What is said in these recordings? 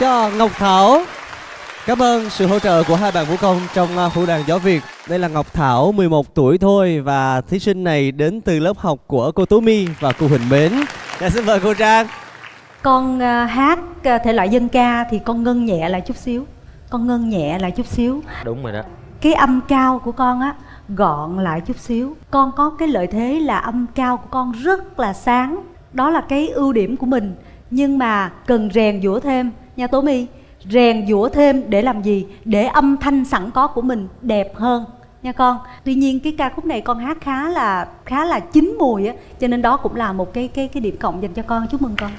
Cho Ngọc Thảo. Cảm ơn sự hỗ trợ của hai bạn vũ công trong uh, vũ đàn gió Việt. Đây là Ngọc Thảo, 11 tuổi thôi và thí sinh này đến từ lớp học của cô Tú My và cô Huỳnh Mến. Dạ, xin mời cô Trang. con à, hát à, thể loại dân ca thì con ngân nhẹ lại chút xíu con ngân nhẹ lại chút xíu đúng rồi đó cái âm cao của con á gọn lại chút xíu con có cái lợi thế là âm cao của con rất là sáng đó là cái ưu điểm của mình nhưng mà cần rèn giũa thêm nha tố my rèn giũa thêm để làm gì? Để âm thanh sẵn có của mình đẹp hơn. Nha con tuy nhiên cái ca khúc này con hát khá là khá là chín mùi á cho nên đó cũng là một cái cái cái điểm cộng dành cho con. Chúc mừng con.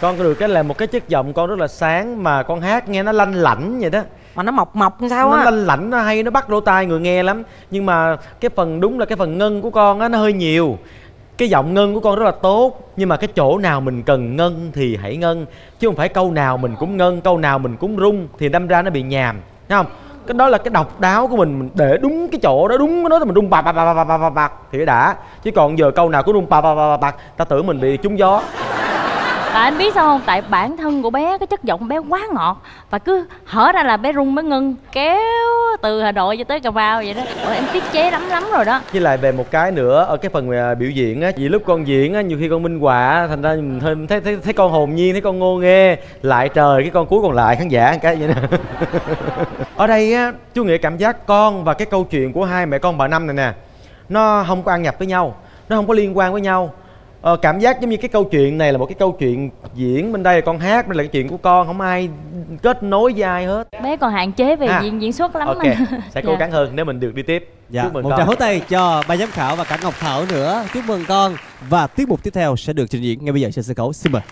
Con có được cái là một cái chất giọng con rất là sáng mà con hát nghe nó lanh lảnh vậy đó. Mà nó mọc mọc sao nó á lanh lảnh nó hay nó bắt lỗ tai người nghe lắm. Nhưng mà cái phần đúng là cái phần ngân của con á nó hơi nhiều cái giọng ngân của con rất là tốt nhưng mà cái chỗ nào mình cần ngân thì hãy ngân chứ không phải câu nào mình cũng ngân câu nào mình cũng rung thì đâm ra nó bị nhàm thấy không cái đó là cái độc đáo của mình mình để đúng cái chỗ đó đúng cái đó thì mình rung bạc bạc bạc bạc bạc bạc thì đã chứ còn giờ câu nào cũng rung bạc bạc bạc bạc ta tưởng mình bị trúng gió Tại anh biết sao không? Tại bản thân của bé cái chất giọng bé quá ngọt và cứ hở ra là bé rung bé ngưng kéo từ Hà Nội cho tới Cà Mau vậy đó. ủa em tiết chế lắm lắm rồi đó. với lại về một cái nữa ở cái phần à, biểu diễn á vì lúc con diễn á nhiều khi con minh họa thành ra mình hơi thấy, thấy thấy con hồn nhiên thấy con ngô nghê lại trời cái con cuối còn lại khán giả cái vậy nè ở đây á chú nghĩa cảm giác con và cái câu chuyện của hai mẹ con bà năm này nè nó không có ăn nhập với nhau nó không có liên quan với nhau ờ, cảm giác giống như cái câu chuyện này là một cái câu chuyện diễn bên đây là con hát bên đây là cái chuyện của con không ai kết nối với ai hết Bé còn hạn chế về À, diễn diễn xuất lắm ok anh. sẽ cố Dạ. gắng hơn nếu mình được đi tiếp Dạ, Chúc mừng một con. tràng hỗ tay cho ban giám khảo và cả Ngọc Thảo nữa. Chúc mừng con. Và tiết mục tiếp theo sẽ được trình diễn ngay bây giờ trên sân khấu. Xin mời.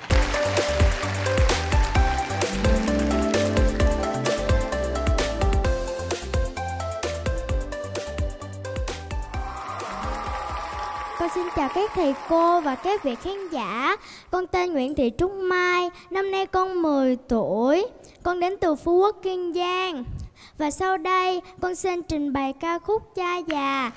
Các thầy cô và các vị khán giả. Con tên Nguyễn Thị Trúc Mai, năm nay con 10 tuổi. Con đến từ Phú Quốc, Kiên Giang. Và sau đây, con xin trình bày ca khúc Cha già.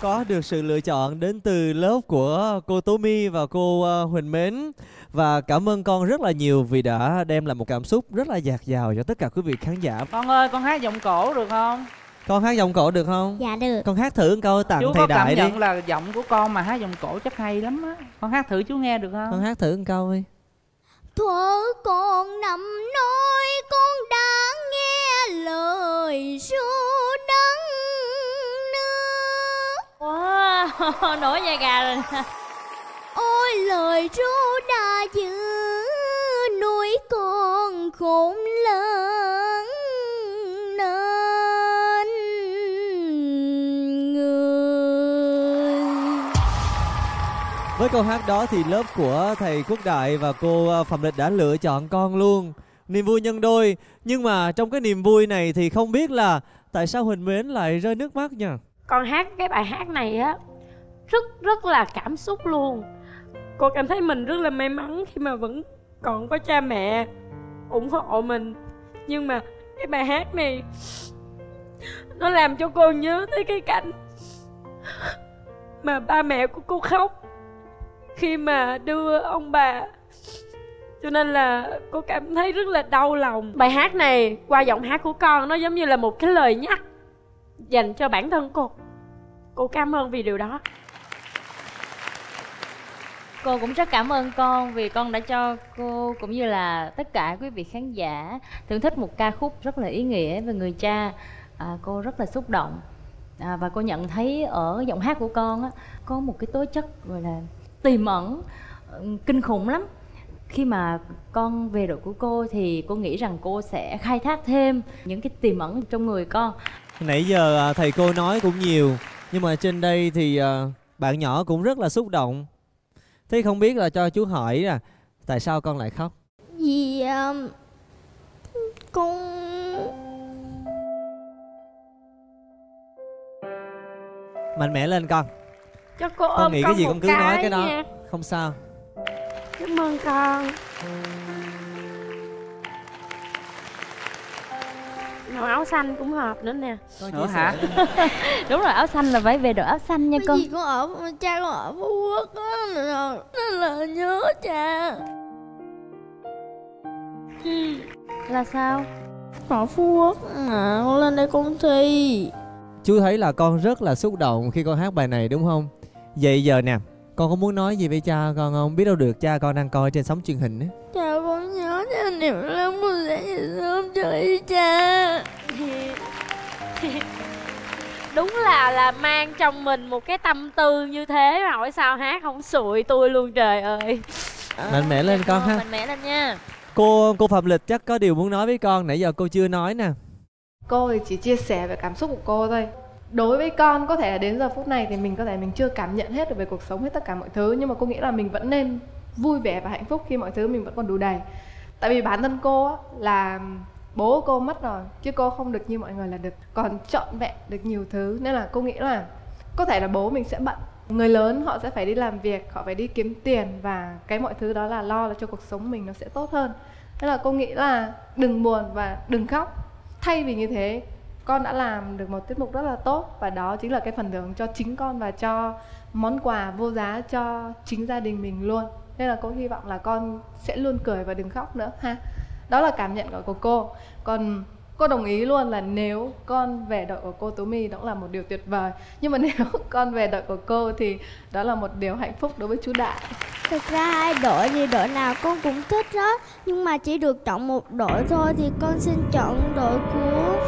Có được sự lựa chọn đến từ lớp của cô Tố My và cô ờ, Huỳnh Mến và cảm ơn con rất là nhiều vì đã đem lại một cảm xúc rất là dạt dào cho tất cả quý vị khán giả. con ơi con hát giọng cổ được không Con hát giọng cổ được không? dạ được Con hát thử một câu tặng chú thầy có cảm đại đi. nhận là giọng của con mà hát giọng cổ chắc hay lắm á con hát thử chú nghe được không Con hát thử một câu đi. thuở con nằm nói con đã nghe lời ru đắng wow nổi da gà rồi ôi lời ru đã giữ nuôi con khôn lớn nên người Với câu hát đó thì lớp của thầy Quốc Đại và cô ờ, Phạm Lịch đã lựa chọn con luôn. Niềm vui nhân đôi. Nhưng mà trong cái niềm vui này thì không biết là tại sao Huỳnh Mến lại rơi nước mắt nha con hát cái bài hát này á, rất rất là cảm xúc luôn. Cô cảm thấy mình rất là may mắn khi mà vẫn còn có cha mẹ ủng hộ mình. Nhưng mà cái bài hát này, nó làm cho cô nhớ tới cái cảnh mà ba mẹ của cô khóc khi mà đưa ông bà. Cho nên là cô cảm thấy rất là đau lòng. Bài hát này qua giọng hát của con, nó giống như là một cái lời nhắc dành cho bản thân cô. Cô cảm ơn vì điều đó. Cô cũng rất cảm ơn con vì con đã cho cô cũng như là tất cả quý vị khán giả thưởng thức một ca khúc rất là ý nghĩa về người cha. À, cô rất là xúc động. À, và cô nhận thấy ở giọng hát của con á có một cái tố chất gọi là tiềm ẩn kinh khủng lắm. Khi mà con về đội của cô thì cô nghĩ rằng cô sẽ khai thác thêm những cái tiềm ẩn trong người con nãy giờ à, thầy cô nói cũng nhiều nhưng mà trên đây thì à, bạn nhỏ cũng rất là xúc động. Thế không biết là cho chú hỏi là tại sao con lại khóc? Vì um, con mạnh mẽ lên con. Cho cô con ôm nghĩ con cái gì con cứ nói cái đó. nha. không sao. Cảm ơn con màu áo xanh cũng hợp nữa nè. Nữa hả? đúng rồi áo xanh là phải về đội áo xanh nha bởi con. vì con ở cha con ở phú quốc á nên là, nên là nhớ cha. Là sao? Ở phú quốc mà con lên đây con thi. Chú thấy là con rất là xúc động khi con hát bài này đúng không? Vậy giờ nè con có muốn nói gì với cha con không? Biết đâu được cha con đang coi trên sóng truyền hình á. Cha con nhớ cha niệm lắm con sẽ về sớm chơi với cha. Đúng là là mang trong mình một cái tâm tư như thế mà hỏi sao hát không sụi tôi luôn trời ơi. Mạnh mẽ lên con ha. mạnh mẽ lên nha. Cô cô phạm lịch chắc có điều muốn nói với con nãy giờ cô chưa nói nè. Cô thì chỉ chia sẻ về cảm xúc của cô thôi. Đối với con có thể là đến giờ phút này thì mình có thể mình chưa cảm nhận hết được về cuộc sống hết tất cả mọi thứ Nhưng mà cô nghĩ là mình vẫn nên vui vẻ và hạnh phúc khi mọi thứ mình vẫn còn đủ đầy Tại vì bản thân cô á, là bố cô mất rồi Chứ cô không được như mọi người là được. Còn trọn vẹn được nhiều thứ Nên là cô nghĩ là có thể là bố mình sẽ bận. Người lớn họ sẽ phải đi làm việc, họ phải đi kiếm tiền Và cái mọi thứ đó là lo là cho cuộc sống mình nó sẽ tốt hơn. Nên là cô nghĩ là đừng buồn và đừng khóc. Thay vì như thế con đã làm được một tiết mục rất là tốt và đó chính là cái phần thưởng cho chính con và cho món quà vô giá cho chính gia đình mình luôn nên là cô hy vọng là con sẽ luôn cười và đừng khóc nữa, ha. Đó là cảm nhận của cô. Còn cô đồng ý luôn là nếu con về đội của cô Tú My, đó là một điều tuyệt vời. Nhưng mà nếu con về đội của cô thì đó là một điều hạnh phúc đối với chú Đại. Thực ra hai đội thì đội nào, con cũng thích đó. Nhưng mà chỉ được chọn một đội thôi thì con xin chọn đội của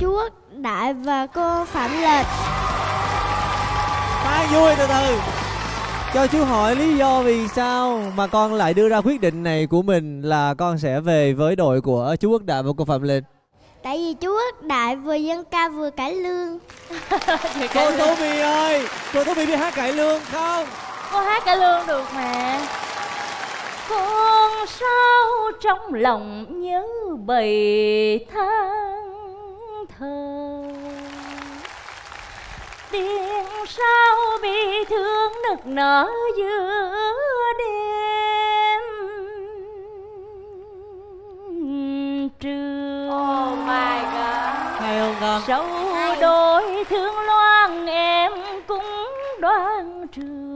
Chú Quốc Đại và cô Phạm Lịch khoan vui từ từ. Cho chú hỏi lý do vì sao mà con lại đưa ra quyết định này của mình là con sẽ về với đội của chú Quốc Đại và cô Phạm Linh Tại vì chú Quốc Đại vừa dân ca vừa cải lương. Cô Tô Mì ơi cô Tô Mì biết hát cải lương không? Cô hát cả lương được mà. Con sao trong lòng nhớ bầy than thờ tiếng sao bi thương nức nở giữa đêm trường oh my god. Hay không con? Sâu đôi thương loan em cũng đoan trường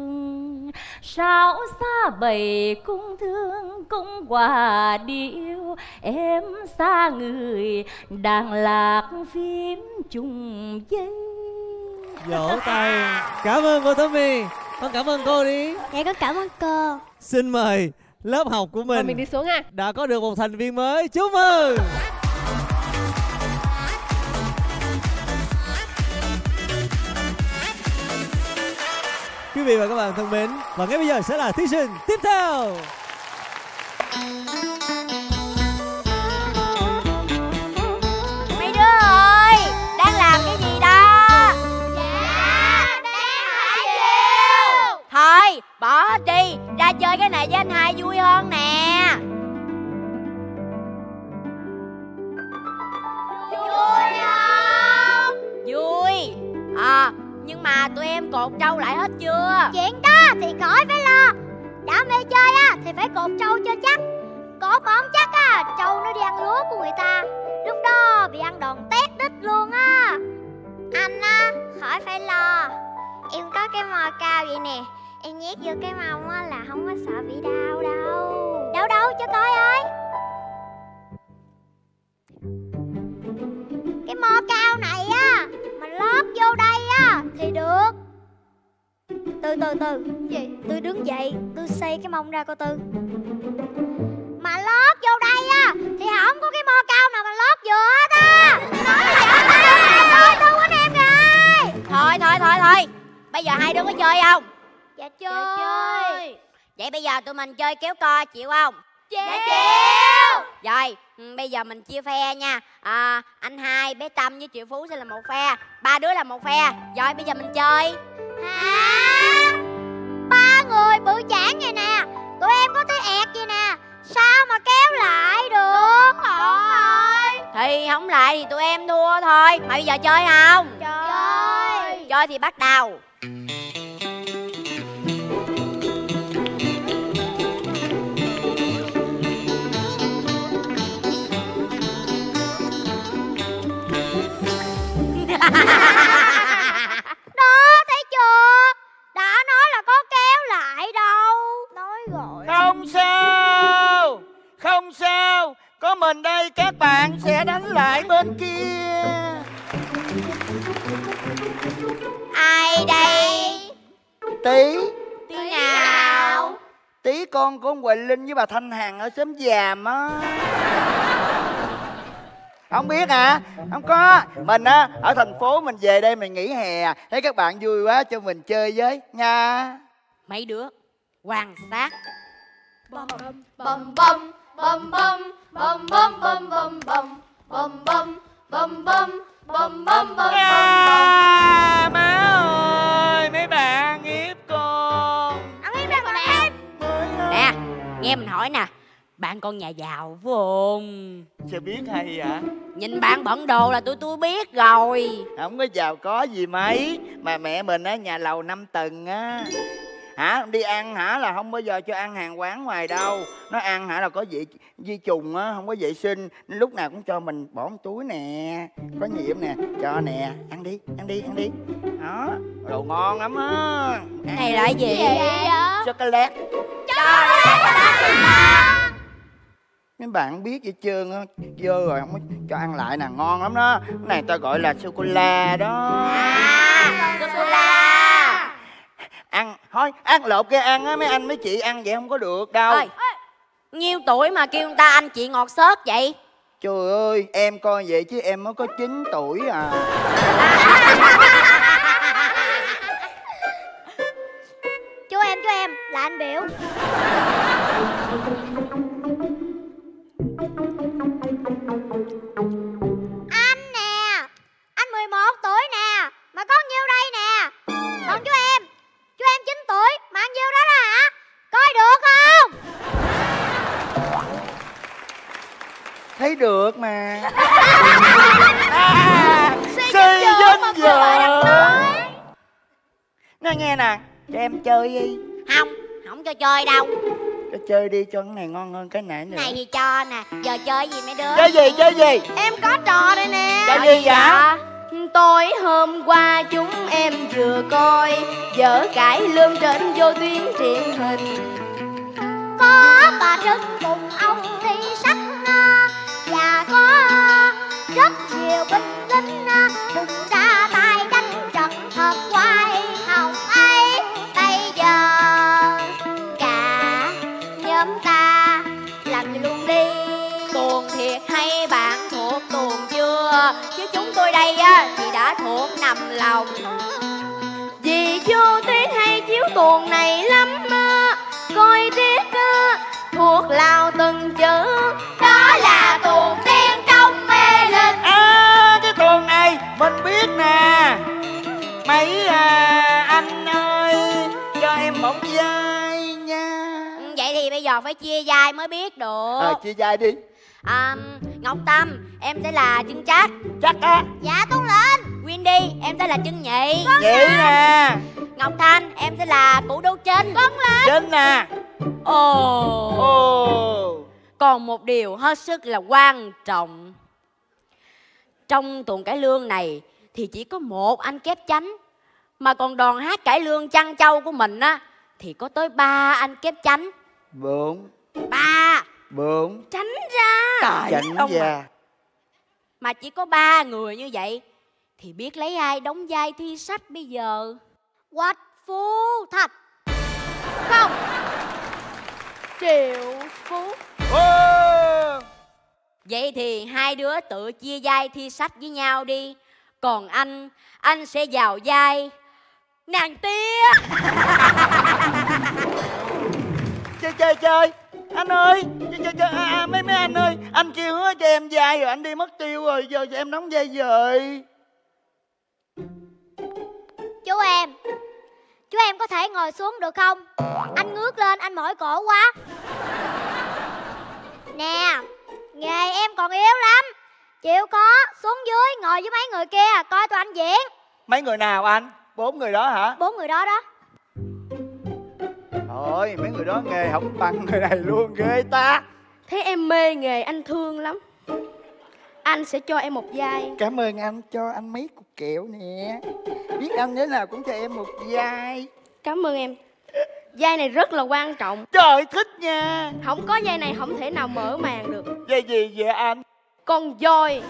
sao xa bầy cung thương cung quà điêu. Em xa người đàn lạc phím chung dây. Vỗ tay. Cảm ơn cô Tô Mì con cảm ơn cô đi. Dạ con cảm ơn cô. Xin mời lớp học của Rồi mình mình đi xuống ha đã có được một thành viên mới. Chúc mừng quý vị và các bạn thân mến và ngay bây giờ sẽ là thí sinh tiếp theo Mấy đứa ơi, đang làm cái gì đó? Dạ, đang thả diều Thôi, bỏ hết đi, ra chơi cái này với anh hai vui hơn nè Vui không? Vui À, mà tụi em cột trâu lại hết chưa? Chuyện đó thì khỏi phải lo. Đã mê chơi á, thì phải cột trâu cho chắc. Cột mà không chắc á, trâu nó đi ăn lúa của người ta. Lúc đó bị ăn đòn tét đít luôn á. Anh á, khỏi phải lo. Em có cái mò cao vậy nè. Em nhét vô cái mông á là không có sợ bị đau đâu. Đâu đâu cho coi ơi. Cái mò cao này vô đây á. Thì được. Từ từ từ. Gì? Tôi đứng dậy tôi xây cái mông ra cô tư. Mà lót vô đây á thì không có cái mo cao nào mà lót vừa hết á. Vậy tôi quýnh em rồi Thôi thôi thôi thôi. Bây giờ hai đứa có chơi không? Dạ chơi. Vậy bây giờ tụi mình chơi kéo co chịu không? Chịu Rồi ừ, bây giờ mình chia phe nha. À, Anh hai bé Tâm với Triệu Phú sẽ là một phe Ba đứa là một phe. Rồi bây giờ mình chơi. Hả? Ba người bự chảng vậy nè. Tụi em có tí ẹt vậy nè. Sao mà kéo lại được? Đúng rồi. Thì không lại thì tụi em thua thôi. Mà bây giờ chơi không? Chơi. Chơi thì bắt đầu đó thấy chưa? Đã nói là có kéo lại đâu. Nói rồi. Không sao Không sao. Có mình đây các bạn sẽ đánh lại bên kia. Ai đây? Tí. Tí nào? Tí con của ông Quỳnh Linh với bà Thanh Hằng ở xóm giàm á không biết hả không có mình á ở thành phố mình về đây mình nghỉ hè thấy các bạn vui quá cho mình chơi với nha Mấy đứa quan sát bum bum bum bum bum bum bum bum bum bum bum bum bum bum bum bum bum bum à, má ơi mấy bạn hiếp con ăn còn em Nè nghe mình hỏi nè Bạn con nhà giàu không? Sao biết hay vậy? Nhìn bạn bận đồ là tụi tôi biết rồi. Không có giàu có gì mấy mà mẹ mình á nhà lầu 5 tầng á. Hả? Đi ăn hả? Là không bao giờ cho ăn hàng quán ngoài đâu. Nó ăn hả là có vị vi trùng á không có vệ sinh. Nên lúc nào cũng cho mình bỏ một túi nè. Có nhiệm nè cho nè. Ăn đi ăn đi ăn đi. Đó. Đồ ngon lắm á. Này là gì chocolate mấy bạn biết vậy trơn á. Dơ rồi không có cho ăn lại nè ngon lắm đó. Cái này ta gọi là sô cô la đó. À sô-cô-la. Ăn thôi ăn lộp kia ăn á. Mấy anh mấy chị ăn vậy không có được đâu. Ơi Nhiêu tuổi mà kêu người ta anh chị ngọt xớt vậy? Trời ơi em coi vậy chứ em mới có 9 tuổi à. Chú em chú em là anh biểu anh nè anh 11 tuổi nè mà có nhiêu đây nè? Còn chú em chú em 9 tuổi mà ăn nhiêu đó đó hả? Coi được không? Thấy được mà. À, xây danh vợ nói nghe nè cho em chơi đi. Không Không cho chơi đâu cho chơi đi cho cái này ngon hơn cái nãy nữa. Này thì cho nè Giờ chơi gì mấy đứa? Chơi gì chơi gì? Em có trò đây nè. Chơi gì vậy? Tối hôm qua chúng em vừa coi Vở cải lương trên vô tuyến truyền hình. Có bà trưng cùng ông thi sách à, và có rất nhiều binh lính à, cùng tuồng này lắm á, Coi á, thuộc lào từng chữ đó là tuồng tiên trong mê linh à cái tuần này mình biết nè. Mấy à, anh ơi cho em một vai nha. Vậy thì bây giờ phải chia vai mới biết được. Ờ chia vai đi. À, Ngọc Tâm Em sẽ là chân chắc chắc á. Dạ tuân lệnh Windy Em sẽ là chân nhị. Vậy nè Ngọc Thanh Em sẽ là củ đô trinh chính nè. Ồ. Ồ. Còn một điều hết sức là quan trọng. Trong tuần cải lương này Thì chỉ có một anh kép chánh Mà còn đoàn hát cải lương chăn châu của mình á Thì có tới ba anh kép chánh. Bốn. Ba. Bốn. Tránh ra. Trời chảnh ông à. già. Mà chỉ có ba người như vậy Thì biết lấy ai đóng vai thi sách bây giờ what Phú Thạch Không. Triệu Phú. Ô, Vậy thì hai đứa tự chia vai thi sách với nhau đi. Còn anh, anh sẽ vào vai Nàng tia. Chơi chơi chơi. Anh ơi chơi chơi chơi. À, à, mấy mấy anh ơi anh kia hứa cho em vai rồi anh đi mất tiêu rồi giờ cho em đóng vai rồi Chú em Chú em có thể ngồi xuống được không? Anh ngước lên anh mỏi cổ quá. Nè Nghề em còn yếu lắm. Chịu có xuống dưới ngồi với mấy người kia Coi tụi anh diễn. Mấy người nào anh? Bốn người đó hả? Bốn người đó đó. Thôi mấy người đó nghề không bằng người này luôn ghê ta. Thế em mê nghề anh thương lắm Anh sẽ cho em một vai. Cảm ơn anh cho anh mấy cục kẹo nè. Biết anh thế nào cũng cho em một vai. Cảm ơn em. Vai này rất là quan trọng. Trời thích nha. Không có vai này không thể nào mở màn được. Vai gì vậy anh? Con voi.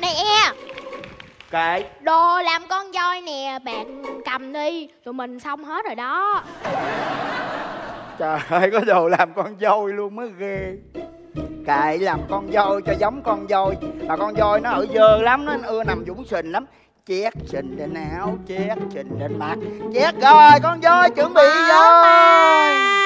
Nè. Kệ Đồ làm con voi nè Bạn cầm đi. Tụi mình xong hết rồi đó Trời ơi có đồ làm con voi luôn mới ghê. Kệ làm con voi cho giống con voi Mà con voi nó ở dơ lắm Nó ưa nằm dũng sình lắm. Chét sình lên áo Chét sình lên mặt. Chét rồi con voi chuẩn bị rồi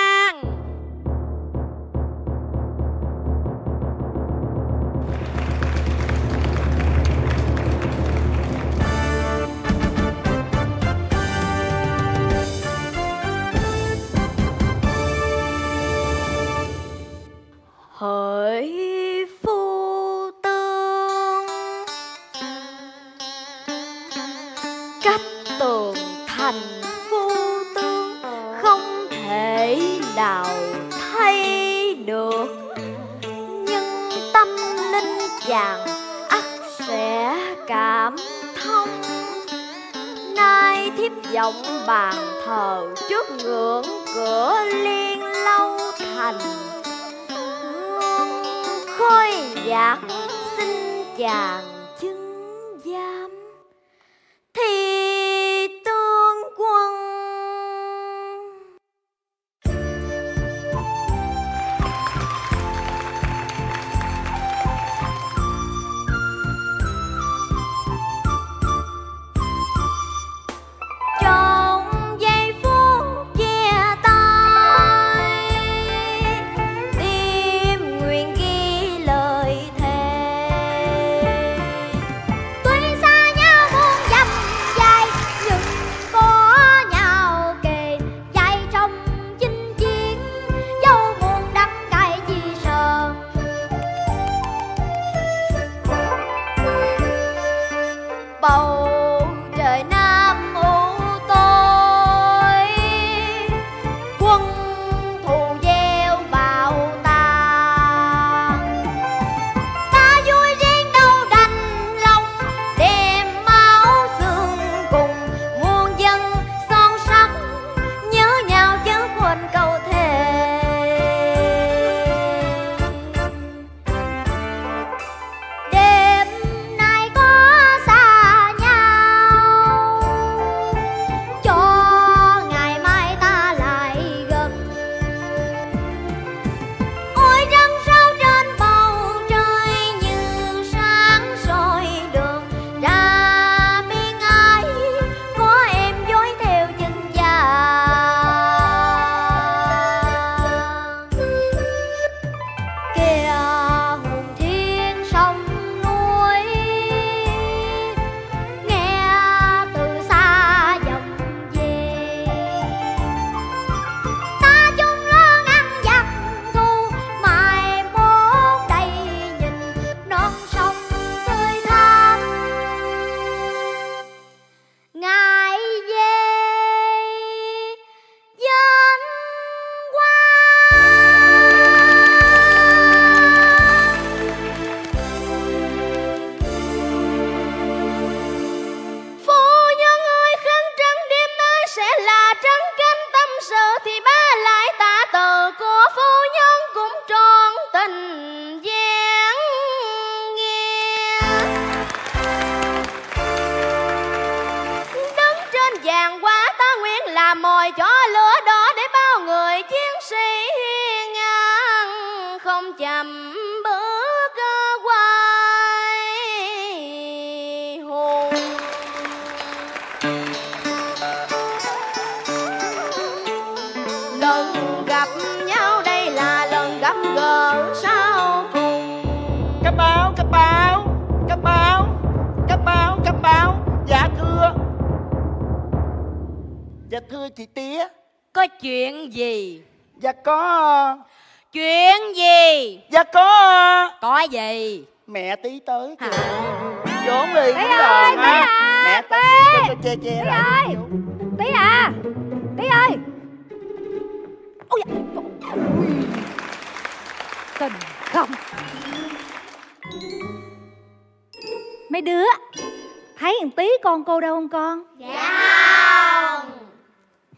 con? Đâu không. Dạ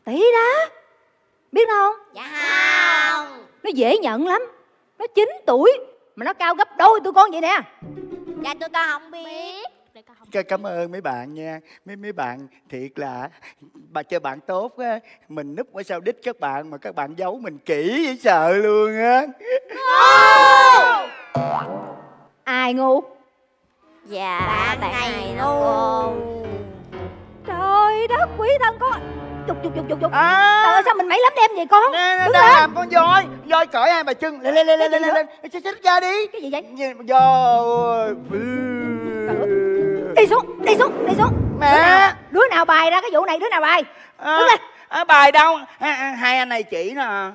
tí đó biết không? Dạ không. Nó dễ nhận lắm. Nó 9 tuổi mà nó cao gấp đôi tụi con vậy nè. Dạ tụi con không biết. Ca- cảm ơn mấy bạn nha. Mấy mấy bạn thiệt là bà chơi bạn tốt á. Mình núp ở sau đít các bạn mà các bạn giấu mình kỹ dễ sợ luôn á. Ai ngu? Dạ bạn, này nó cô trời đất quý thân con chục chục chục chục chục à, trời ơi sao mình mẩy lắm đem vậy con? Nè, nè, đứng đang lên. làm con voi. Voi cởi hai bà chân. Lên lên lên lên lên lên. Xích xích ra đi. Cái gì vậy? Voi đi xuống đi xuống đi xuống. Mẹ. Đứa nào, đứa nào bài ra cái vụ này đứa nào bài? À, đứng lên. à, bài đâu? À, hai anh này chỉ nè.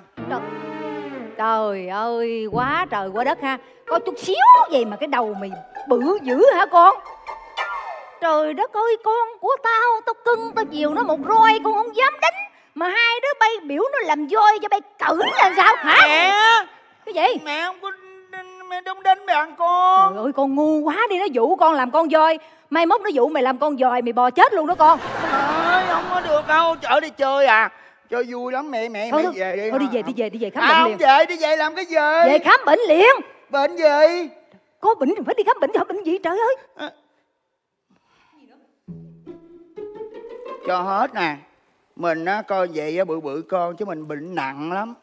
Trời. Ơi quá trời quá đất ha. Có chút xíu gì mà cái đầu mày bự dữ hả con trời đất ơi con của tao tao cưng tao chiều nó một roi con không dám đánh. Mà hai đứa bay biểu nó làm voi cho bay cử là sao? Hả? Mẹ! Cái gì? Mẹ không có mẹ đúng đánh bạn con. Trời ơi con ngu quá đi nó dụ con làm con voi. Mai mốt nó dụ mày làm con dòi mày bò chết luôn đó con. Ơi không có được đâu ở đây chơi à. Chơi vui lắm mẹ mẹ thôi mẹ thôi, về đi. Thôi đi về đi về đi về khám à, bệnh không liền. về đi về làm cái gì? Về khám bệnh liền. Bệnh gì? Có bệnh thì phải đi khám bệnh cho bệnh gì trời ơi cho hết nè. Mình á coi vậy á bự bự con chứ mình bệnh nặng lắm.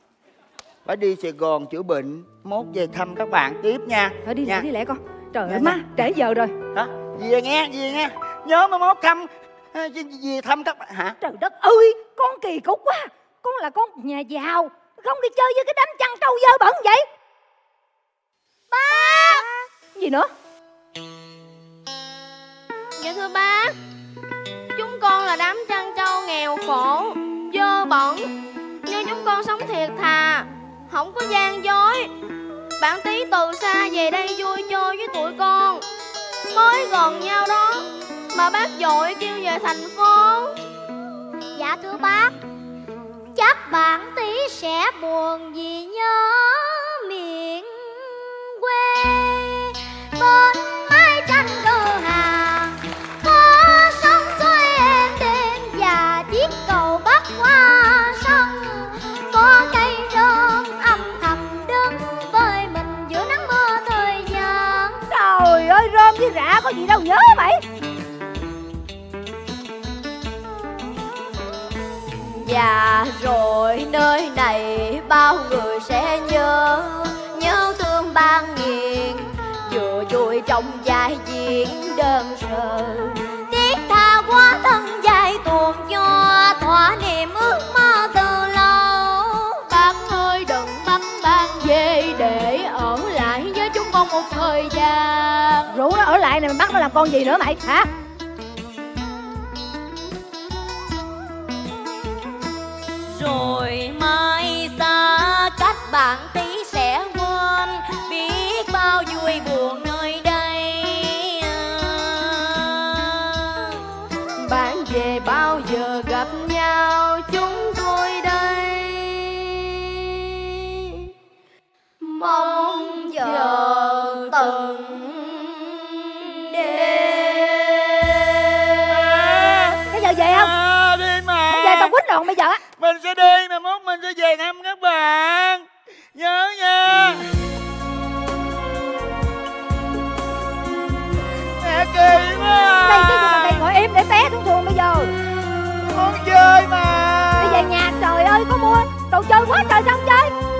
Phải đi sài gòn chữa bệnh mốt về thăm các bạn tiếp nha. Thôi đi nha. lẹ đi lẹ con. Trời ơi má trễ giờ rồi. Đó về nghe về nghe. Nhớ mà mốt thăm à, về- thăm các bạn. Hả? Trời đất ơi con kỳ cục quá. Con là con nhà giàu không đi chơi với cái đám chăn trâu dơ bẩn vậy. Ba! Gì nữa? Dạ thưa bác chúng con là đám trăn trâu nghèo khổ, dơ bẩn. Nhưng chúng con sống thiệt thà, không có gian dối. Bạn tí từ xa về đây vui chơi với tụi con. Mới gần nhau đó, mà bác dội kêu về thành phố. Dạ thưa bác. Chắc bạn tí sẽ buồn vì nhớ miền quê. Bên mái tranh cơ có gì đâu, nhớ mày. Dạ rồi, nơi này bao người sẽ nhớ Nhớ thương ban nghiền. Vừa vui trong vai diễn đơn sơ, Tiếc tha quá thân dài tuột cho rủ nó ở lại này mày bắt nó làm con gì nữa mày hả? Rồi mai xa cách bạn tí sẽ quên Biết bao vui buồn nơi đây. Bạn về bao giờ gặp nhau chúng tôi đây? Mong chờ từng quýnh lộn bây giờ á? Mình sẽ đi mà mốt mình sẽ về thăm các bạn. Nhớ nha. Mẹ kỳ quá đây à. cái gì mà mày ngồi im để té xuống xuồng bây giờ. Muốn chơi mà. Đi về nhà trời ơi có mua đồ chơi quá trời không chơi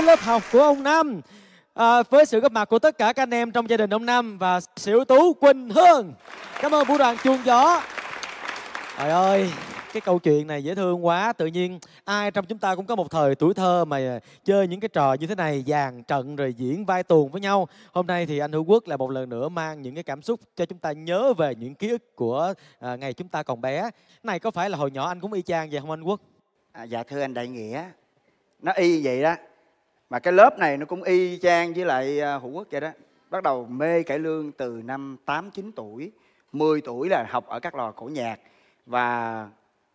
với lớp học của ông Năm à, với sự góp mặt của tất cả các anh em trong gia đình ông Năm và Sĩu Tú Quỳnh Hương. Cảm ơn vũ đoàn chuông gió. Trời ơi, cái câu chuyện này dễ thương quá. Tự nhiên ai trong chúng ta cũng có một thời tuổi thơ mà chơi những cái trò như thế này dàn trận rồi diễn vai tuồng với nhau. Hôm nay thì anh hữu quốc là một lần nữa mang những cái cảm xúc cho chúng ta nhớ về những ký ức của à, ngày chúng ta còn bé. Này có phải là hồi nhỏ anh cũng y chang vậy không anh quốc? À, dạ thưa anh đại nghĩa nó y vậy đó mà cái lớp này nó cũng y chang với lại à, hữu quốc vậy đó. Bắt đầu mê cải lương từ năm 8 9 tuổi 10 tuổi là học ở các lò cổ nhạc. Và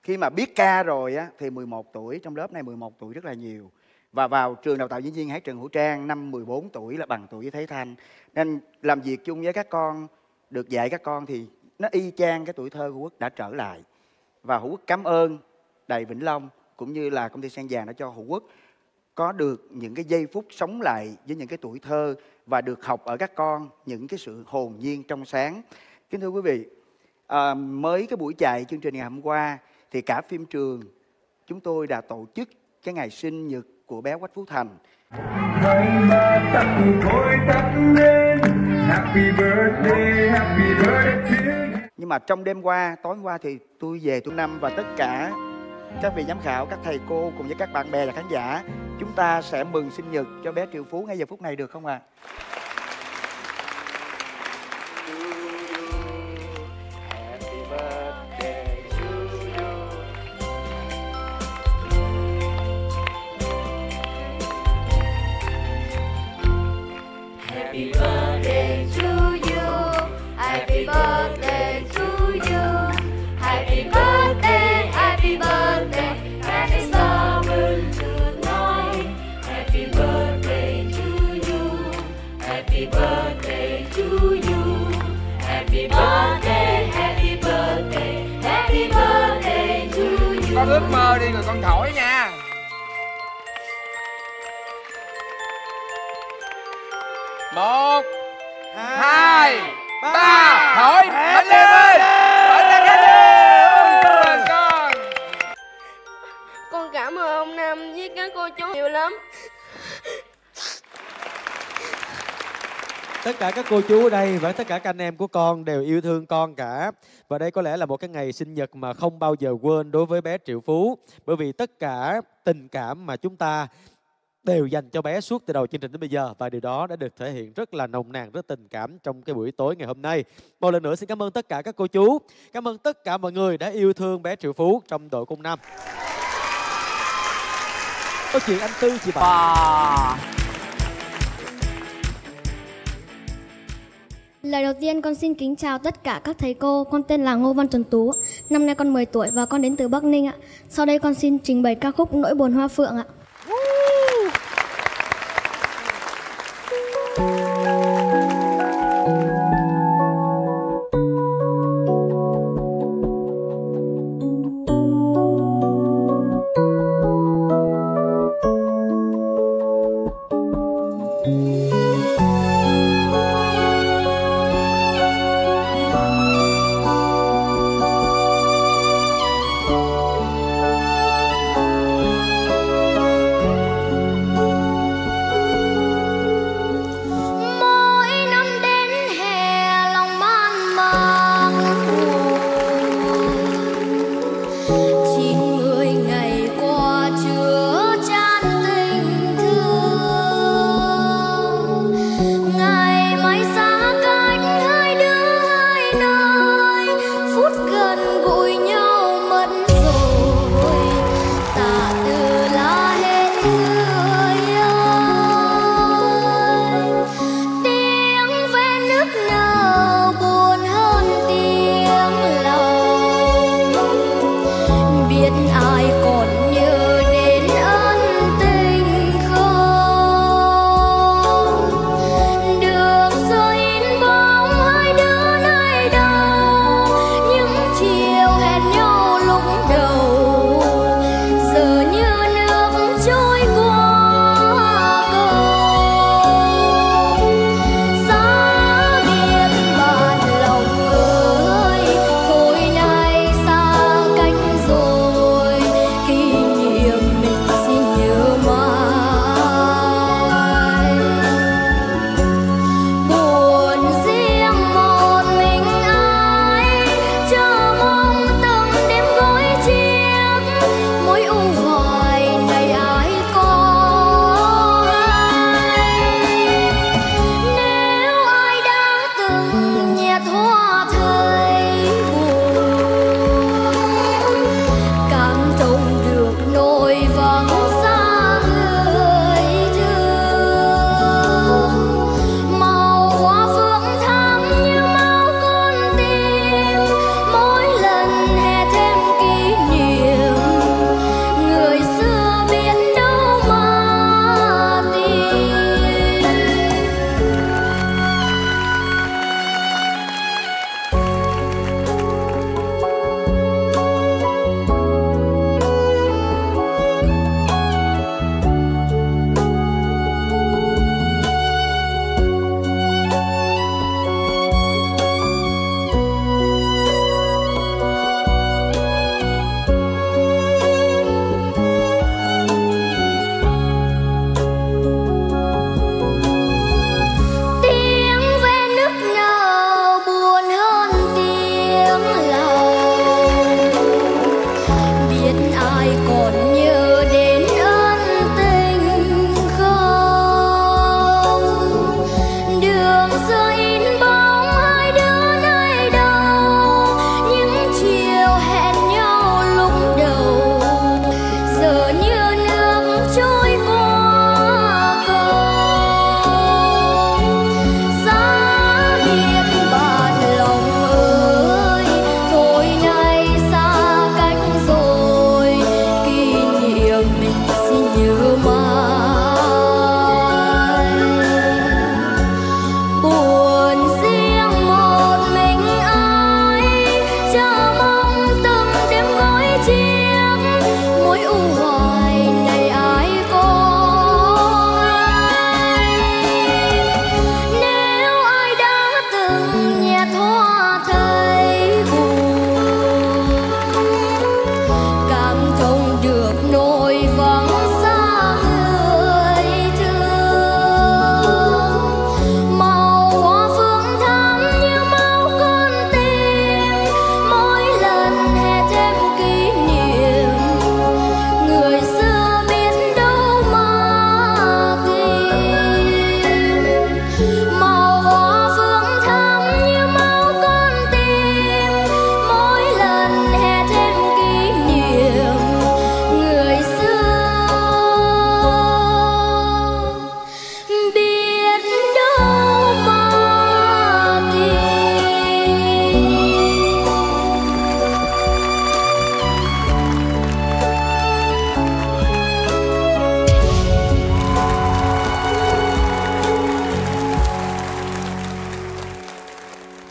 khi mà biết ca rồi á, thì 11 tuổi, trong lớp này 11 tuổi rất là nhiều. Và vào trường đào tạo diễn viên hát Trần Hữu Trang, năm 14 tuổi là bằng tuổi với Thế Thanh. Nên làm việc chung với các con, được dạy các con thì nó y chang cái tuổi thơ của Quốc đã trở lại. Và Hữu Quốc cảm ơn Đài Vĩnh Long cũng như là công ty Sen Vàng đã cho Hữu Quốc có được những cái giây phút sống lại với những cái tuổi thơ và được học ở các con những cái sự hồn nhiên trong sáng kính thưa quý vị à, mới cái buổi chạy chương trình ngày hôm qua thì cả phim trường chúng tôi đã tổ chức cái ngày sinh nhật của bé Quách Phú Thành. Hãy mà tắt thôi tắt lên Happy birthday, happy birthday Nhưng mà trong đêm qua, tối qua thì tôi về tôi năm và tất cả các vị giám khảo, các thầy cô cùng với các bạn bè và khán giả Chúng ta sẽ mừng sinh nhật cho bé Triệu Phú ngay giờ phút này được không ạ? À? Cô chú nhiều lắm. Tất cả các cô chú ở đây và tất cả các anh em của con đều yêu thương con cả. Và đây có lẽ là một cái ngày sinh nhật mà không bao giờ quên đối với bé triệu phú. Bởi vì tất cả tình cảm mà chúng ta đều dành cho bé suốt từ đầu chương trình đến bây giờ. Và điều đó đã được thể hiện rất là nồng nàn, rất tình cảm trong cái buổi tối ngày hôm nay. Một lần nữa xin cảm ơn tất cả các cô chú. Cảm ơn tất cả mọi người đã yêu thương bé triệu phú trong đội cung năm câu chuyện anh tư chị bà Lời đầu tiên con xin kính chào tất cả các thầy cô. Con tên là Ngô Văn Tuấn Tú. Năm nay con 10 tuổi và con đến từ Bắc Ninh ạ. Sau đây con xin trình bày ca khúc Nỗi buồn hoa phượng ạ.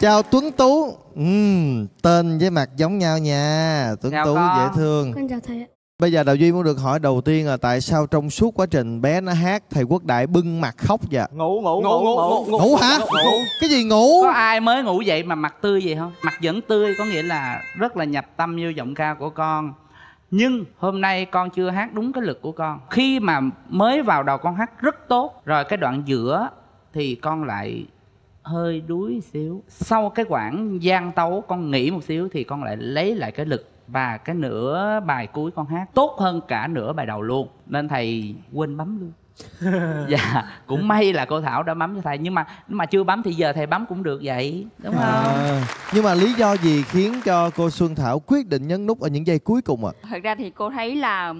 Chào Tuấn Tú Ừm, Tên với mặt giống nhau nha Tuấn Chào Tú con. dễ thương Con chào thầy ạ. Bây giờ Đào Duy muốn được hỏi đầu tiên là Tại sao trong suốt quá trình bé nó hát Thầy Quốc Đại bưng mặt khóc vậy ngủ ngủ Ngủ, ngủ, ngủ. Ngủ hả? ngủ. Cái gì ngủ? Có ai mới ngủ dậy mà mặt tươi vậy không? Mặt vẫn tươi có nghĩa là rất là nhập tâm vô giọng ca của con. Nhưng hôm nay con chưa hát đúng cái lực của con. Khi mà mới vào đầu con hát rất tốt, rồi cái đoạn giữa thì con lại hơi đuối xíu. Sau cái quãng gian tấu con nghỉ một xíu thì con lại lấy lại cái lực và cái nửa bài cuối con hát tốt hơn cả nửa bài đầu luôn. Nên thầy quên bấm luôn. dạ cũng may là cô thảo đã bấm cho thầy nhưng mà nhưng mà chưa bấm thì giờ thầy bấm cũng được vậy đúng không À, nhưng mà lý do gì khiến cho cô Xuân Thảo quyết định nhấn nút ở những giây cuối cùng ạ? Thật ra thì cô thấy là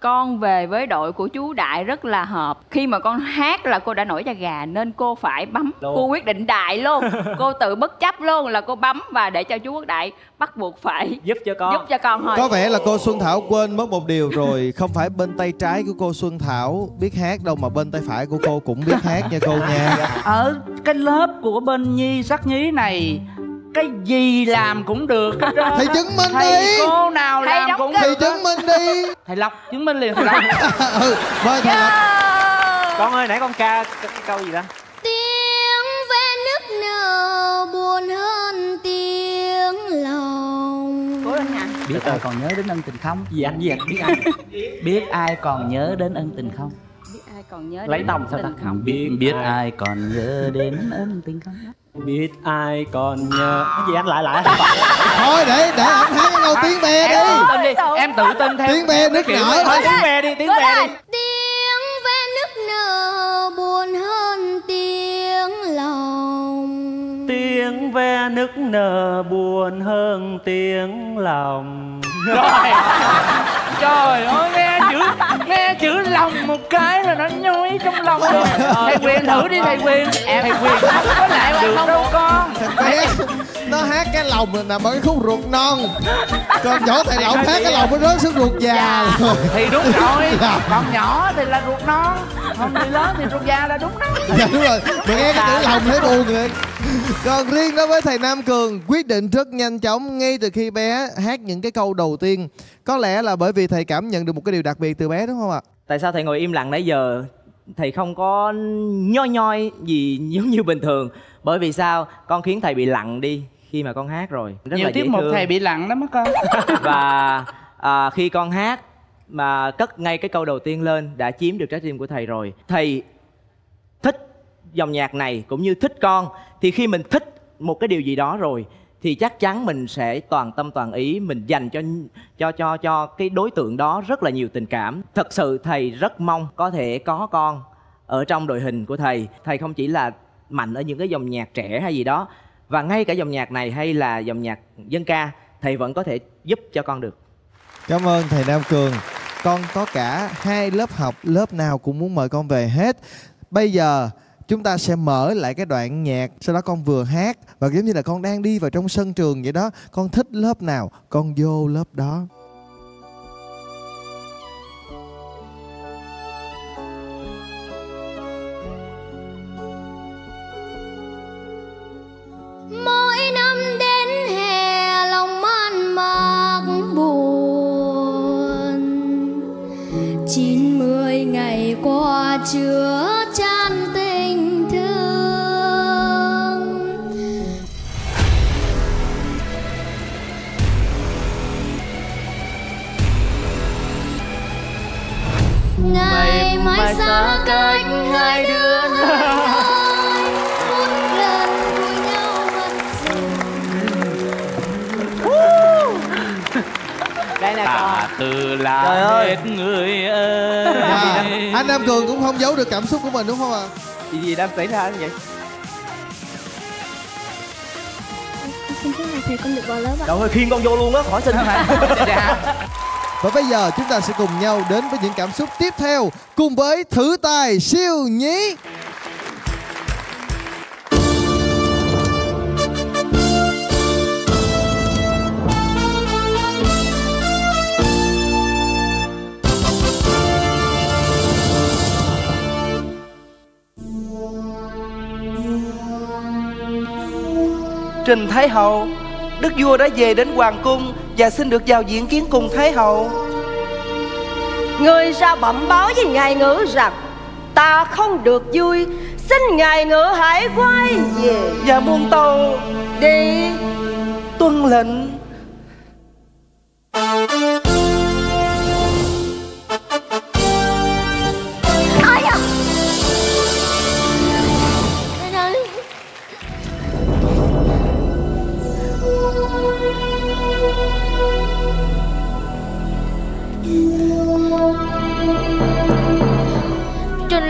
con về với đội của chú Đại rất là hợp. Khi mà con hát là cô đã nổi da gà nên cô phải bấm. Luôn. Cô quyết định đại luôn. Cô tự bất chấp luôn là cô bấm và để cho chú Quốc Đại bắt buộc phải giúp cho con. Giúp cho con thôi. Có vẻ là cô Xuân Thảo quên mất một điều rồi. Không phải bên tay trái của cô Xuân Thảo biết hát đâu Mà bên tay phải của cô cũng biết hát nha cô nha. Ở cái lớp của bên nhi sắc nhí này cái gì làm cũng được Thầy chứng minh thầy đi. cô nào Thầy làm cũng kịch. được Thầy chứng minh đi. Thầy lộc chứng minh liền thầy lộc. Ừ mời thầy lộc. Con ơi nãy con ca cái, cái câu gì đó tiếng ve nức nở buồn hơn tiếng lòng. Cố lên nha. Biết ai còn nhớ đến ân tình không? Gì anh gì anh biết anh biết. Ai còn nhớ đến ân tình không? Biết ai còn nhớ lấy tòng sao ta? không? Biết biết ai còn nhớ đến ân tình không biết ai còn nhớ. Cái gì anh? Lại lại. Thôi để để anh hát cái câu tiếng ve em tự tin đi đi em tự tin theo Tiếng ve kiểu nở. thôi tiếng ve đi tiếng ve đi. Tiếng ve nức nở buồn hơn tiếng lòng. Tiếng ve nức nở buồn hơn tiếng lòng. Rồi trời ơi nghe chữ nghe chữ lòng một cái là nó nhói trong lòng rồi. Thầy quyền thử đi thầy quyền. Em thầy quyền không có lại Được không đâu con. Bé nó hát cái lòng là nằm ở cái khúc ruột non. Còn nhỏ thầy lộc hát cái lòng nó rớt xuống ruột già. Rồi thì đúng rồi. Dạ. còn nhỏ thì là ruột non còn người lớn thì ruột già là đúng đó. Dạ đúng rồi. Mình nghe cái chữ lòng thấy buồn rồi Còn riêng đối với thầy Nam Cường Quyết định rất nhanh chóng Ngay từ khi bé hát những cái câu đầu tiên. Có lẽ là bởi vì thầy cảm nhận được một cái điều đặc biệt từ bé đúng không ạ? tại sao thầy ngồi im lặng nãy giờ? Thầy không có nhoi nhoi gì giống như bình thường. Bởi vì sao? Con khiến thầy bị lặng đi khi mà con hát rồi. Rất nhiều là tiết mục thầy bị lặng lắm á con. Và à, khi con hát mà cất ngay cái câu đầu tiên lên, đã chiếm được trái tim của thầy rồi. Thầy thích dòng nhạc này cũng như thích con, thì khi mình thích một cái điều gì đó rồi, thì chắc chắn mình sẽ toàn tâm toàn ý, mình dành cho cho cho cho cái đối tượng đó rất là nhiều tình cảm. Thật sự thầy rất mong có thể có con ở trong đội hình của thầy. Thầy không chỉ là mạnh ở những cái dòng nhạc trẻ hay gì đó, và ngay cả dòng nhạc này hay là dòng nhạc dân ca, thầy vẫn có thể giúp cho con được. Cảm ơn thầy Nam Cường. Con có cả hai lớp học, Lớp nào cũng muốn mời con về hết. Bây giờ, chúng ta sẽ mở lại cái đoạn nhạc, Sau đó con vừa hát, Và giống như là con đang đi vào trong sân trường vậy đó, Con thích lớp nào, Con vô lớp đó. Qua chứa chan tình thương. Ngày mai xa cách hai đứa. hai là từ là Trời ơi. hết người ơi. À, anh Nam Cường cũng không giấu được cảm xúc của mình đúng không ạ? gì gì đang xảy ra như vậy? Xin phép thầy con được vào lớp ạ. Trời ơi khiêng con vô luôn á khỏi xin Và bây giờ chúng ta sẽ cùng nhau đến với những cảm xúc tiếp theo cùng với thử tài siêu nhí. Trình Thái Hậu. Đức vua đã về đến Hoàng cung Và xin được vào diện kiến cùng Thái Hậu. Người ra bẩm báo với ngài ngữ rằng Ta không được vui. Xin ngài ngữ hãy quay về. Và muôn tàu Đi. Tuân lệnh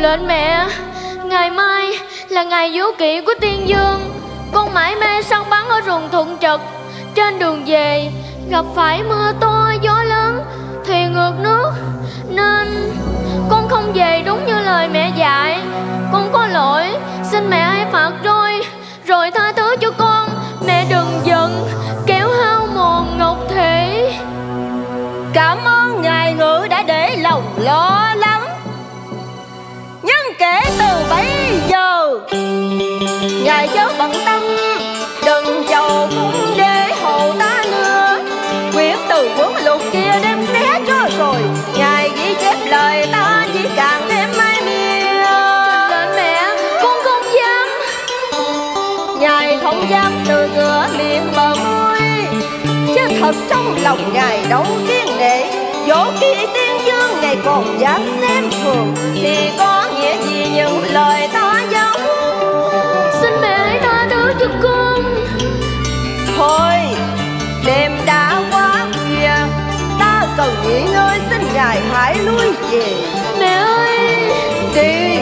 Lên mẹ. Ngày mai là ngày vũ kỵ của tiên dương. Con mãi mê săn bắn ở rừng thuận trực Trên đường về, Gặp phải mưa to, gió lớn Thuyền ngược nước. Nên con không về đúng như lời mẹ dạy. Con có lỗi, Xin mẹ hãy phạt rồi Rồi tha thứ cho con, Mẹ đừng giận, Kéo hao mòn ngọc thể. Cảm ơn ngài ngữ đã để lòng lo lắng từ bấy giờ. Ngài chớ bận tâm, Đừng giàu cũng để hộ ta nữa. Quyển từ cuốn lục kia đem xé cho rồi, Ngài ghi chép lời ta chỉ càng thêm mai miên Lên mẹ Con không dám, Ngài không dám từ cửa miệng bờ môi. Chứ thật trong lòng Ngài đâu kiên nể, Dỗ kỳ tiên dương Ngài còn dám xem thường Thì con nghĩa gì những lời ta giống Xin mẹ hãy tha thứ cho con. Thôi đêm đã quá khuya Ta cần nghỉ ngơi xin Ngài hãy lui về. Mẹ ơi. Đi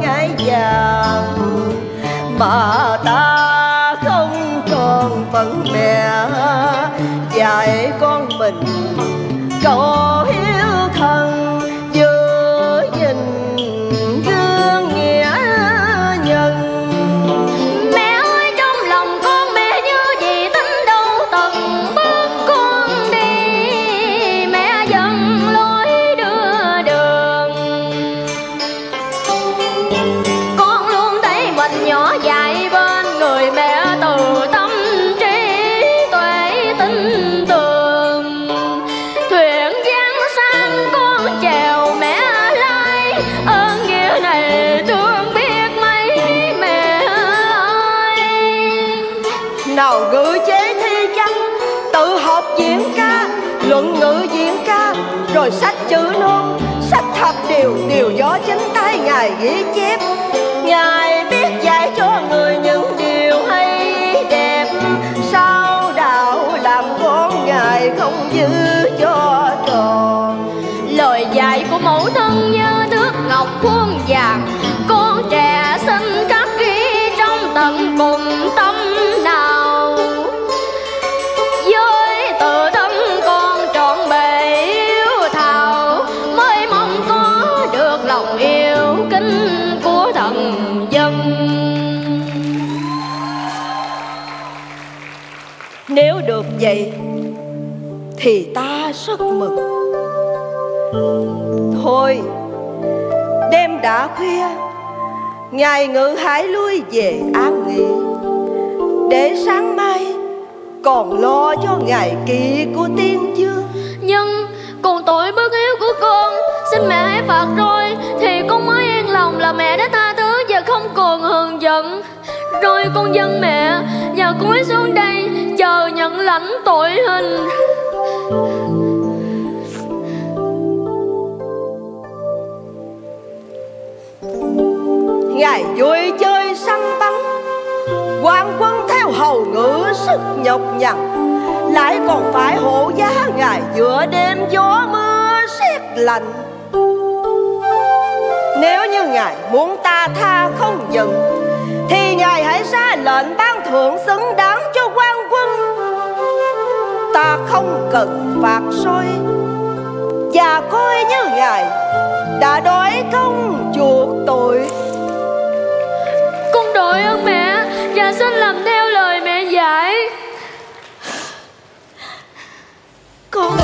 ngày ngai vàng. Mà ta không còn phận mẹ dạy con mình con Thì ta rất mừng. Thôi, Đêm đã khuya, Ngài ngự hãy lui về an nghỉ. Để sáng mai, Còn lo cho ngày kỳ của tiên dương Nhưng còn tội bất hiếu của con, Xin mẹ hãy phạt rồi, Thì con mới yên lòng là mẹ đã tha thứ Và không còn hờn giận. Rồi con dân mẹ Và cuối xuống đây, Chờ nhận lãnh tội hình. Ngài vui chơi săn bắn quan quân theo hầu ngữ sức nhọc nhằn. Lại còn phải hộ giá Ngài giữa đêm gió mưa rét lạnh. Nếu như Ngài muốn ta tha không giận, Thì Ngài hãy ra lệnh ban thưởng xứng đáng cho quan quân. Ta không cần phạt soi. Và coi như Ngài đã đói công chuộc tội. Con đội ơn mẹ Và xin làm theo lời mẹ dạy. Con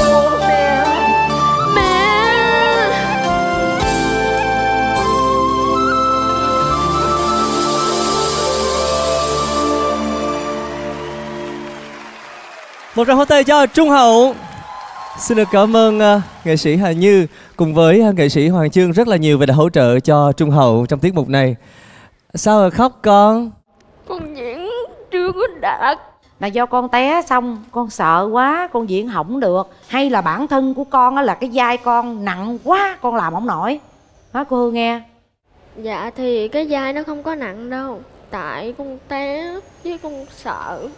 Một tràng pháo tay cho Trung Hậu. Xin được cảm ơn ờ, nghệ sĩ Hà Như cùng với ờ, nghệ sĩ Hoàng Trương rất là nhiều vì đã hỗ trợ cho Trung Hậu trong tiết mục này. Sao rồi khóc con? Con diễn chưa có đạt là do con té xong con sợ quá con diễn hỏng được hay là bản thân của con á là cái vai con nặng quá con làm không nổi hả cô Hương nghe Dạ thì cái vai nó không có nặng đâu Tại con té với con sợ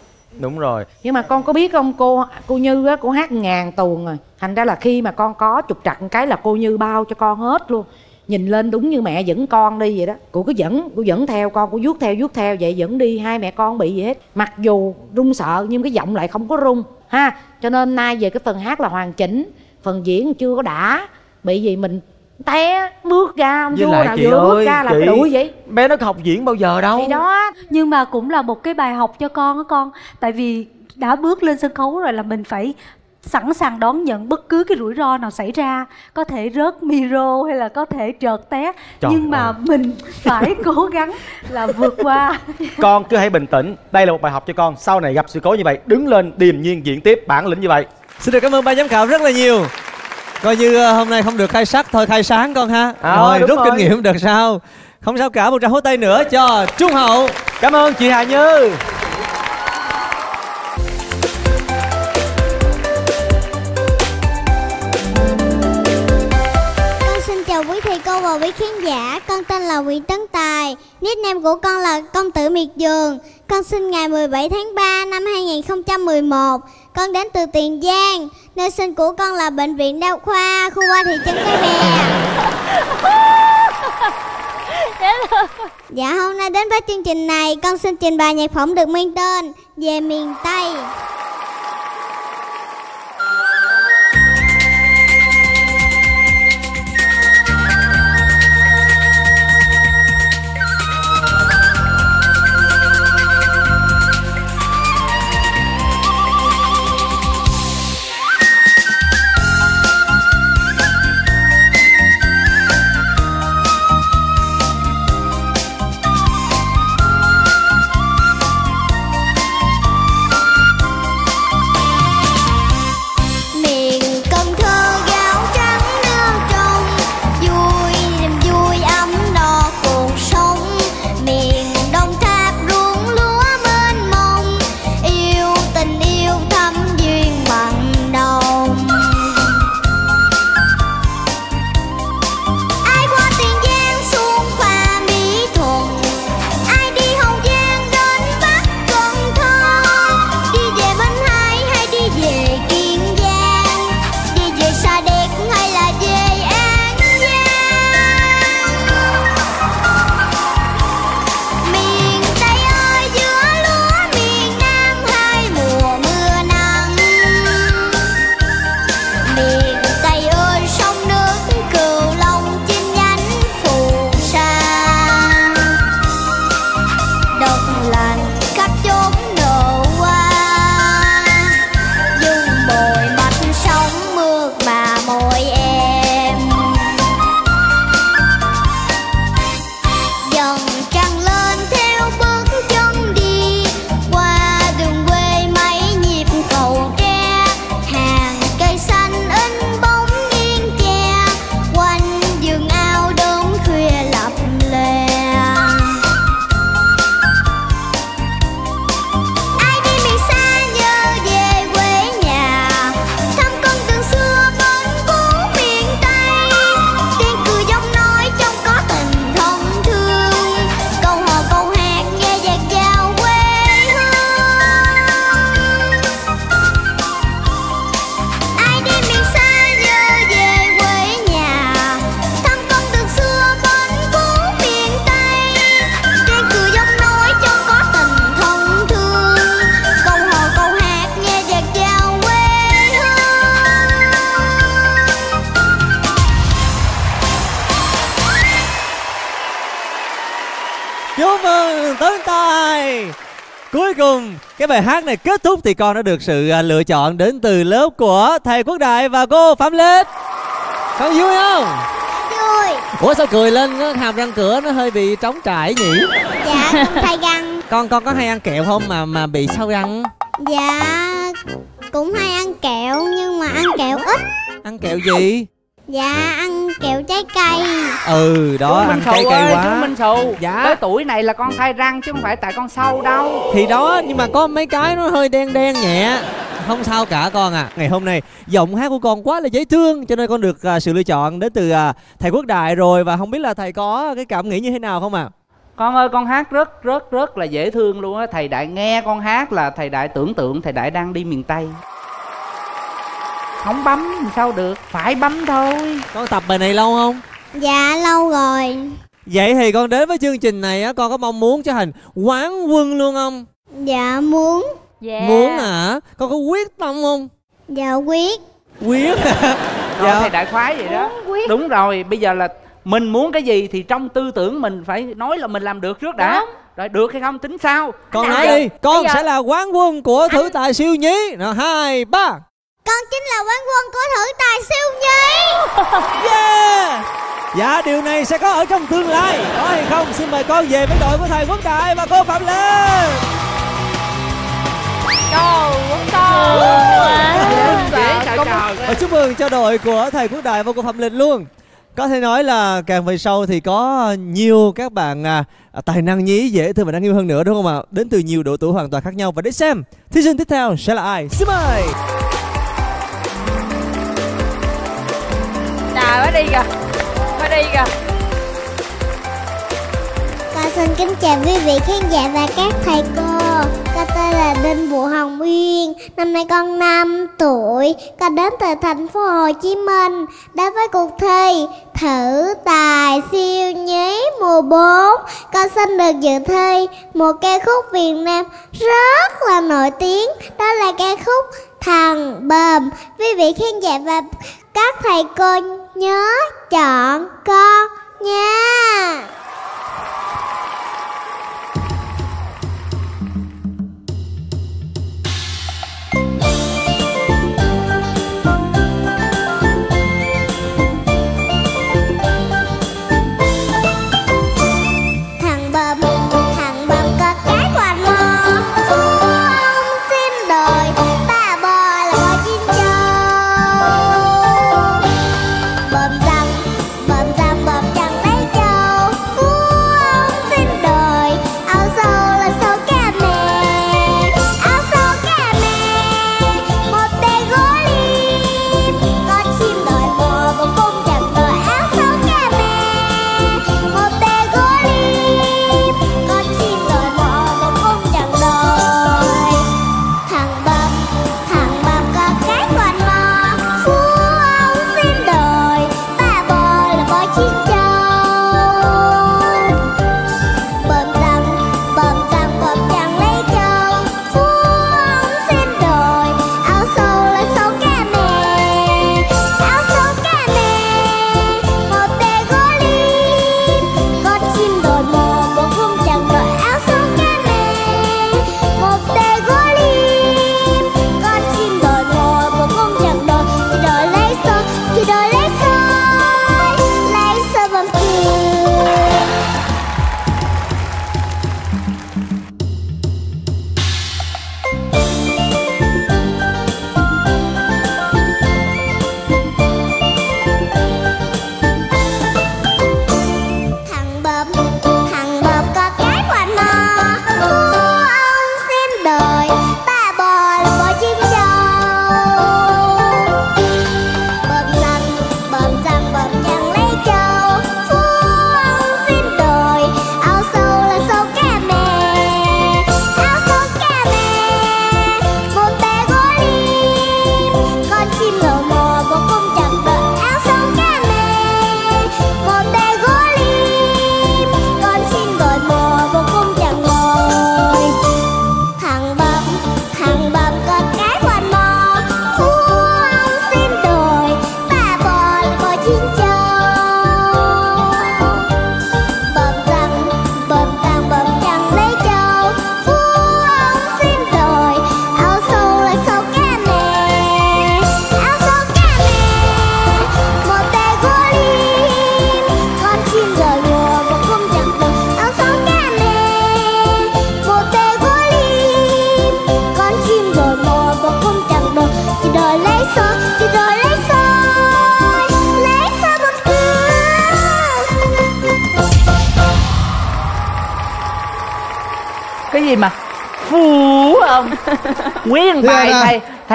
đúng rồi. Nhưng mà con có biết không, cô cô Như á, cô hát ngàn tuồng rồi. Thành ra là khi mà con có trục trặc cái là cô Như bao cho con hết luôn. Nhìn lên đúng như mẹ dẫn con đi vậy đó. Cô cứ dẫn, cô dẫn theo con, cô vuốt theo vuốt theo, vậy dẫn đi, hai mẹ con bị gì hết. Mặc dù run sợ nhưng cái giọng lại không có run ha. Cho nên nay về cái phần hát là hoàn chỉnh, phần diễn chưa có đã. Bị gì mình té bước ra vua nào chị vừa bước ơi ra là chị phải đuổi vậy? bé nó có học diễn bao giờ đâu. Thì đó nhưng mà cũng là một cái bài học cho con á con. Tại vì đã bước lên sân khấu rồi là mình phải sẵn sàng đón nhận bất cứ cái rủi ro nào xảy ra. Có thể rớt micro hay là có thể trượt té. Trời nhưng mà mình phải cố gắng là vượt qua. Con cứ hãy bình tĩnh. Đây là một bài học cho con. Sau này gặp sự cố như vậy đứng lên điềm nhiên diễn tiếp bản lĩnh như vậy. Xin được cảm ơn ban giám khảo rất là nhiều. Coi như ờ, hôm nay không được khai sắc thôi khai sáng con ha. À, rồi rút rồi. kinh nghiệm được sao? Không sao cả, một tràng hỗ tay nữa cho Trung Hậu Cảm ơn chị Hà Như Con xin chào quý thầy cô và quý khán giả Con tên là Nguyễn Tấn Tài Nickname của con là Công tử Miệt Vườn Con sinh ngày 17 tháng 3 năm 2011 Con đến từ Tiền Giang. Nơi sinh của con là Bệnh viện Đa khoa Khu qua thị trấn Cái Bè. Dạ hôm nay đến với chương trình này Con xin trình bày nhạc phẩm được mang tên Về miền Tây Chúc mừng Tấn Tài Cuối cùng cái bài hát này kết thúc thì con đã được sự à, lựa chọn đến từ lớp của thầy Quốc Đại và cô Phạm Lích Con vui không? Vui Ủa sao cười lên nó hàm răng cửa nó hơi bị trống trải nhỉ? Dạ con thay răng Con con có hay ăn kẹo không mà mà bị sao răng? Dạ cũng hay ăn kẹo nhưng mà ăn kẹo ít Ăn kẹo gì? Dạ ăn kẹo trái cây. Ừ đó chú ăn Minh trái cây ơi, quá. chú Minh Sù Dạ. Tới tuổi này là con thay răng chứ không phải tại con sâu đâu. Thì đó nhưng mà có mấy cái nó hơi đen đen nhẹ. Không sao cả con à. Ngày hôm nay giọng hát của con quá là dễ thương Cho nên con được à, sự lựa chọn đến từ à, thầy Quốc Đại rồi. Và không biết là thầy có cái cảm nghĩ như thế nào không ạ? Con ơi con hát rất rất rất là dễ thương luôn á. Thầy Đại nghe con hát là thầy Đại tưởng tượng thầy Đại đang đi miền Tây Không bấm làm sao được Phải bấm thôi. Con tập bài này lâu không? Dạ lâu rồi. Vậy thì con đến với chương trình này á Con có mong muốn trở thành quán quân luôn không? Dạ muốn. Dạ. Muốn hả? Con có quyết tâm không? Dạ quyết. Quyết Rồi Dạ. thầy Đại khoái vậy đó. Đúng rồi bây giờ là mình muốn cái gì thì trong tư tưởng mình phải nói là mình làm được trước đã. Rồi được hay không tính sau Con nói đi Con sẽ là quán quân của thử tài siêu nhí. Nào hai ba Con chính là quán quân của thử tài siêu nhi Yeah. Dạ điều này sẽ có ở trong tương lai. Có hay không xin mời con về với đội của thầy Quốc Đại và cô Phạm Lê Dễ sợ trời Và chúc mừng cho đội của thầy Quốc Đại và cô Phạm Linh luôn. Có thể nói là càng về sau thì có nhiều các bạn à, à, tài năng nhí dễ thương và đáng yêu hơn nữa đúng không ạ? Đến từ nhiều độ tuổi hoàn toàn khác nhau. Và để xem thí sinh tiếp theo sẽ là ai? Xin mời Trời mới đi kìa. Mới đi kìa. Con xin kính chào quý vị khán giả và các thầy cô. Con tên là Đinh Vũ Hồng Uyên. Năm nay con 5 tuổi. Con đến từ thành phố Hồ Chí Minh. Đến với cuộc thi Thử tài siêu nhí mùa 4 Con xin được dự thi Một ca khúc Việt Nam rất là nổi tiếng. Đó là ca khúc Thằng Bờm. Quý vị khán giả và các thầy cô nhớ chọn con nha.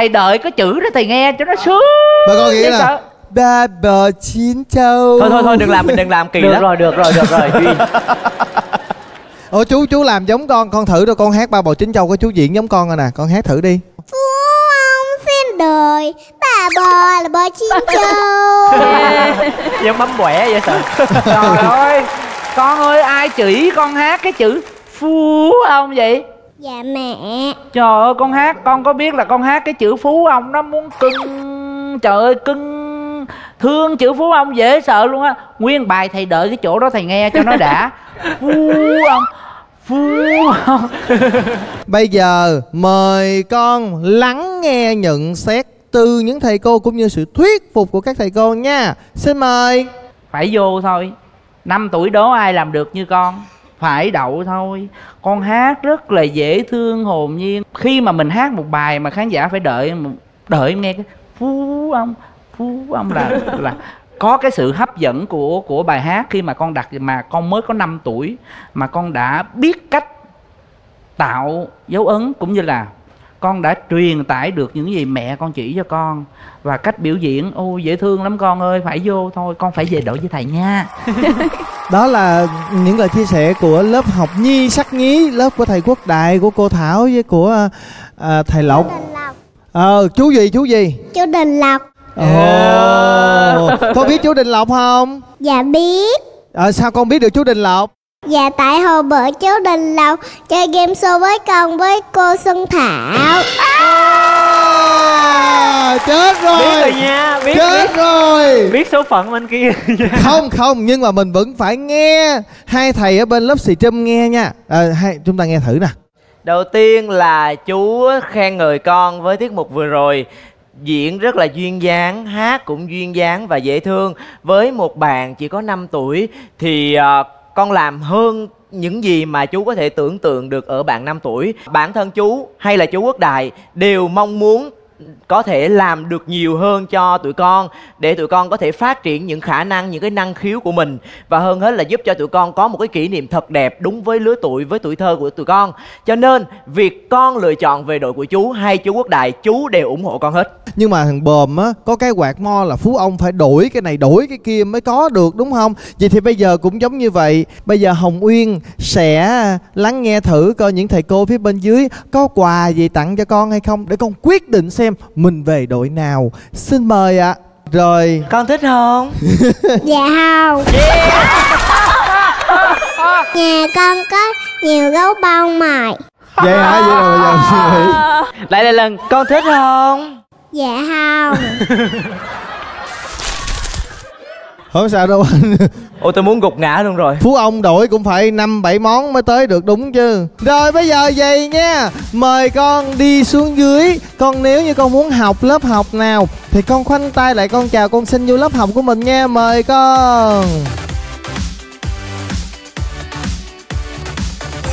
Thầy đợi cái chữ đó thầy nghe cho nó sướng. Bà con nghĩ là sợ. ba bò chín châu. Thôi thôi thôi đừng làm mình đừng làm kỳ được lắm. rồi được rồi được rồi duyên Ủa chú chú làm giống con con thử rồi con hát ba bò chín châu có chú diễn giống con rồi nè. Con hát thử đi. Phú ông xin đời ba bò là bò chim châu. Giống mắm quẻ vậy sợ trời ơi con ơi ai chỉ con hát cái chữ phú ông vậy dạ mẹ. Trời ơi con hát con có biết là con hát cái chữ phú ông nó muốn cưng. Trời ơi cưng. Thương chữ phú ông dễ sợ luôn á. Nguyên bài thầy đợi cái chỗ đó thầy nghe cho nó đã. Phú ông phú ông. Bây giờ mời con lắng nghe nhận xét từ những thầy cô cũng như sự thuyết phục của các thầy cô nha. Xin mời. Phải vô thôi. Năm tuổi đó ai làm được như con phải đậu thôi. Con hát rất là dễ thương hồn nhiên. Khi mà mình hát một bài mà khán giả phải đợi đợi nghe cái phú ông phú ông là là có cái sự hấp dẫn của của bài hát. Khi mà con đặt, mà con mới có 5 tuổi mà con đã biết cách tạo dấu ấn cũng như là con đã truyền tải được những gì mẹ con chỉ cho con. Và cách biểu diễn ôi dễ thương lắm con ơi phải vô thôi con phải về đội với thầy nha. Đó là những lời chia sẻ của lớp học nhi sắc nhí lớp của thầy quốc đại của cô thảo với của à, thầy lộc. Ờ chú gì chú gì? Chú Đình Lộc ồ con biết chú đình lộc không? Dạ biết. Ờ sao con biết được chú đình lộc Dạ tại hồi bữa chú Đình Lộc chơi game show với con với cô Xuân Thảo. À, chết rồi. Biết rồi nha biết chết biết, rồi. Biết số phận bên kia. Không không nhưng mà mình vẫn phải nghe. Hai thầy ở bên lớp xì trâm nghe nha. À, hai chúng ta nghe thử nè. Đầu tiên là chú khen ngợi con với tiết mục vừa rồi. Diễn rất là duyên dáng, hát cũng duyên dáng và dễ thương. Với một bạn chỉ có 5 tuổi Thì à, con làm hơn những gì mà chú có thể tưởng tượng được ở bạn 5 tuổi. Bản thân chú hay là chú Quốc Đại đều mong muốn có thể làm được nhiều hơn cho tụi con, để tụi con có thể phát triển những khả năng, những cái năng khiếu của mình. Và hơn hết là giúp cho tụi con có một cái kỷ niệm thật đẹp đúng với lứa tuổi, với tuổi thơ của tụi con. Cho nên, việc con lựa chọn về đội của chú hay chú quốc đại, chú đều ủng hộ con hết. Nhưng mà thằng bờm á, có cái quạt mo là phú ông phải đổi cái này, đổi cái kia mới có được, đúng không? Vậy thì bây giờ cũng giống như vậy. Bây giờ hồng uyên sẽ lắng nghe thử coi những thầy cô phía bên dưới có quà gì tặng cho con hay không, để con quyết định xem mình về đội nào? Xin mời ạ. Rồi. Con thích không? Dạ không. Nhà con có nhiều gấu bông mài vậy hả? Vậy rồi bây giờ suy nghĩ. Lại là lần con thích không? Dạ không không sao đâu anh. Ôi tôi muốn gục ngã luôn rồi. Phú ông đổi cũng phải năm bảy món mới tới được đúng chứ. Rồi bây giờ vậy nha. Mời con đi xuống dưới. Con nếu như con muốn học lớp học nào thì con khoanh tay lại con chào con xin vô lớp học của mình nha. Mời con.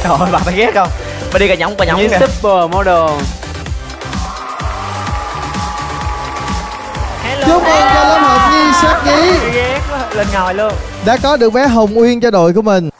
Trời ơi bà phải ghét không? Bà đi cà nhõng cà nhõng như kìa. super model chúc mừng cho lớp học nhi sát nhí ghét quá lên ngồi luôn. Đã có được bé hồng uyên cho đội của mình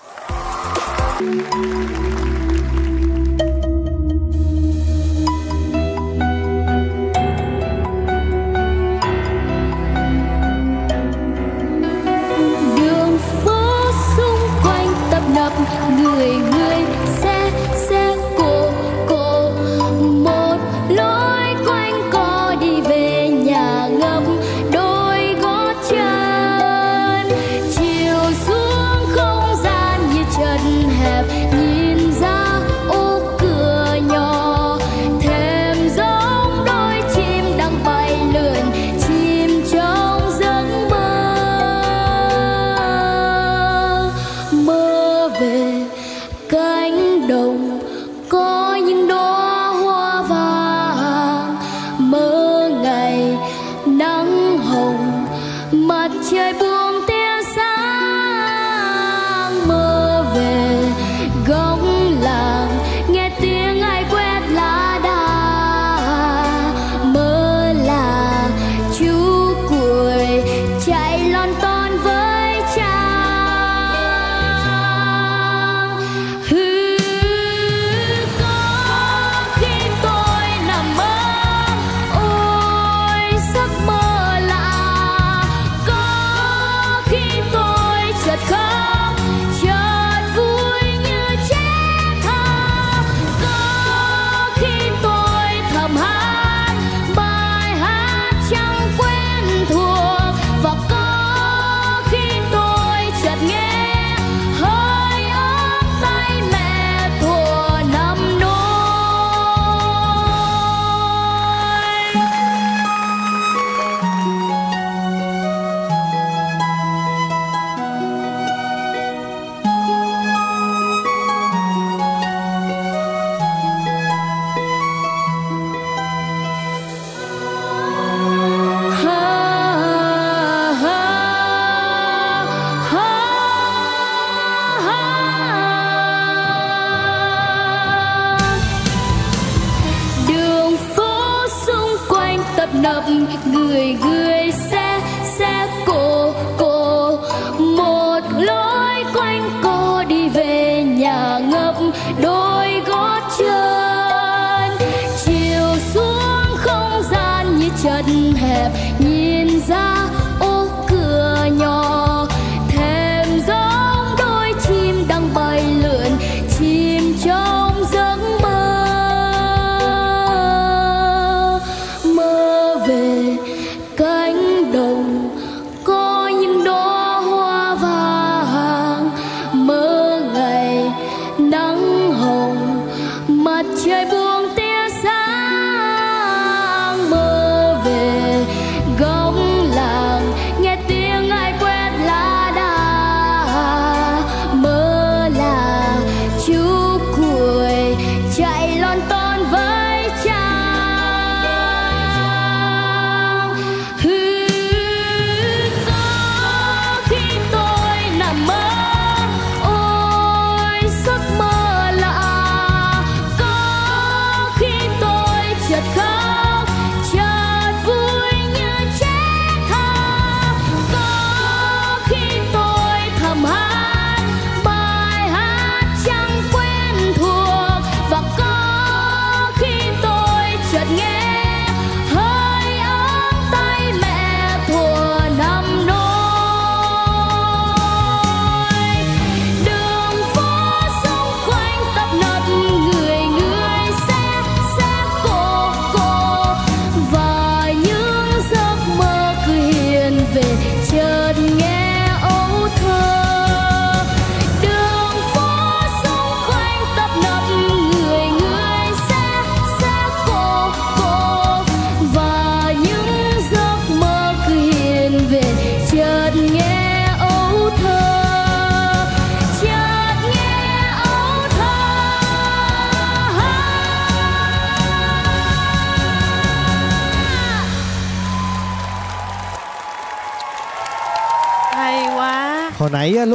phố xung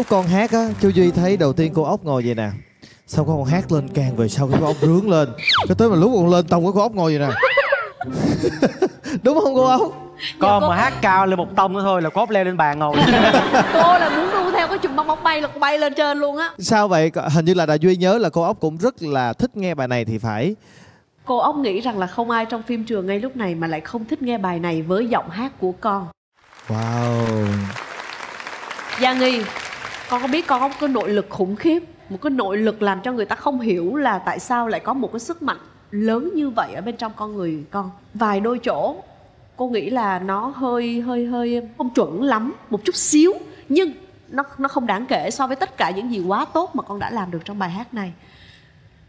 lúc con hát á chú duy thấy đầu tiên cô ốc ngồi vậy nè. Sau con hát lên càng về sau cái con ốc rướng lên. Cái tới mà lúc con lên tông cái con ốc ngồi vậy nè. Đúng không cô ốc? Con cô- mà hát cao lên một tông nữa thôi là cốt leo lên bàn ngồi. Cô là muốn đu theo cái chùm bong bóng bay là cô bay lên trên luôn á. Sao vậy? Hình như là đại duy nhớ là cô ốc cũng rất là thích nghe bài này thì phải. Cô ốc nghĩ rằng là không ai trong phim trường ngay lúc này mà lại không thích nghe bài này với giọng hát của con. Wow. Gia Nghi con có biết con có một cái nội lực khủng khiếp, Một cái nội lực làm cho người ta không hiểu là Tại sao lại có một cái sức mạnh lớn như vậy Ở bên trong con người con. Vài đôi chỗ, Cô nghĩ là nó hơi hơi hơi không chuẩn lắm, Một chút xíu, Nhưng nó nó không đáng kể so với tất cả những gì quá tốt Mà con đã làm được trong bài hát này.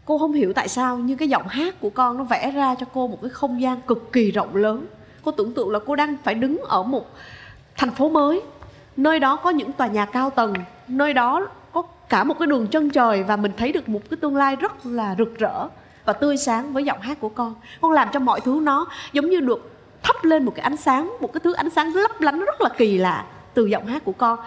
Cô không hiểu tại sao Nhưng cái giọng hát của con nó vẽ ra cho cô một cái không gian cực kỳ rộng lớn. Cô tưởng tượng là cô đang phải đứng ở một thành phố mới nơi đó có những tòa nhà cao tầng nơi đó có cả một cái đường chân trời và mình thấy được một cái tương lai rất là rực rỡ và tươi sáng với giọng hát của con. Con làm cho mọi thứ nó giống như được thắp lên một cái ánh sáng một cái thứ ánh sáng lấp lánh rất là kỳ lạ từ giọng hát của con.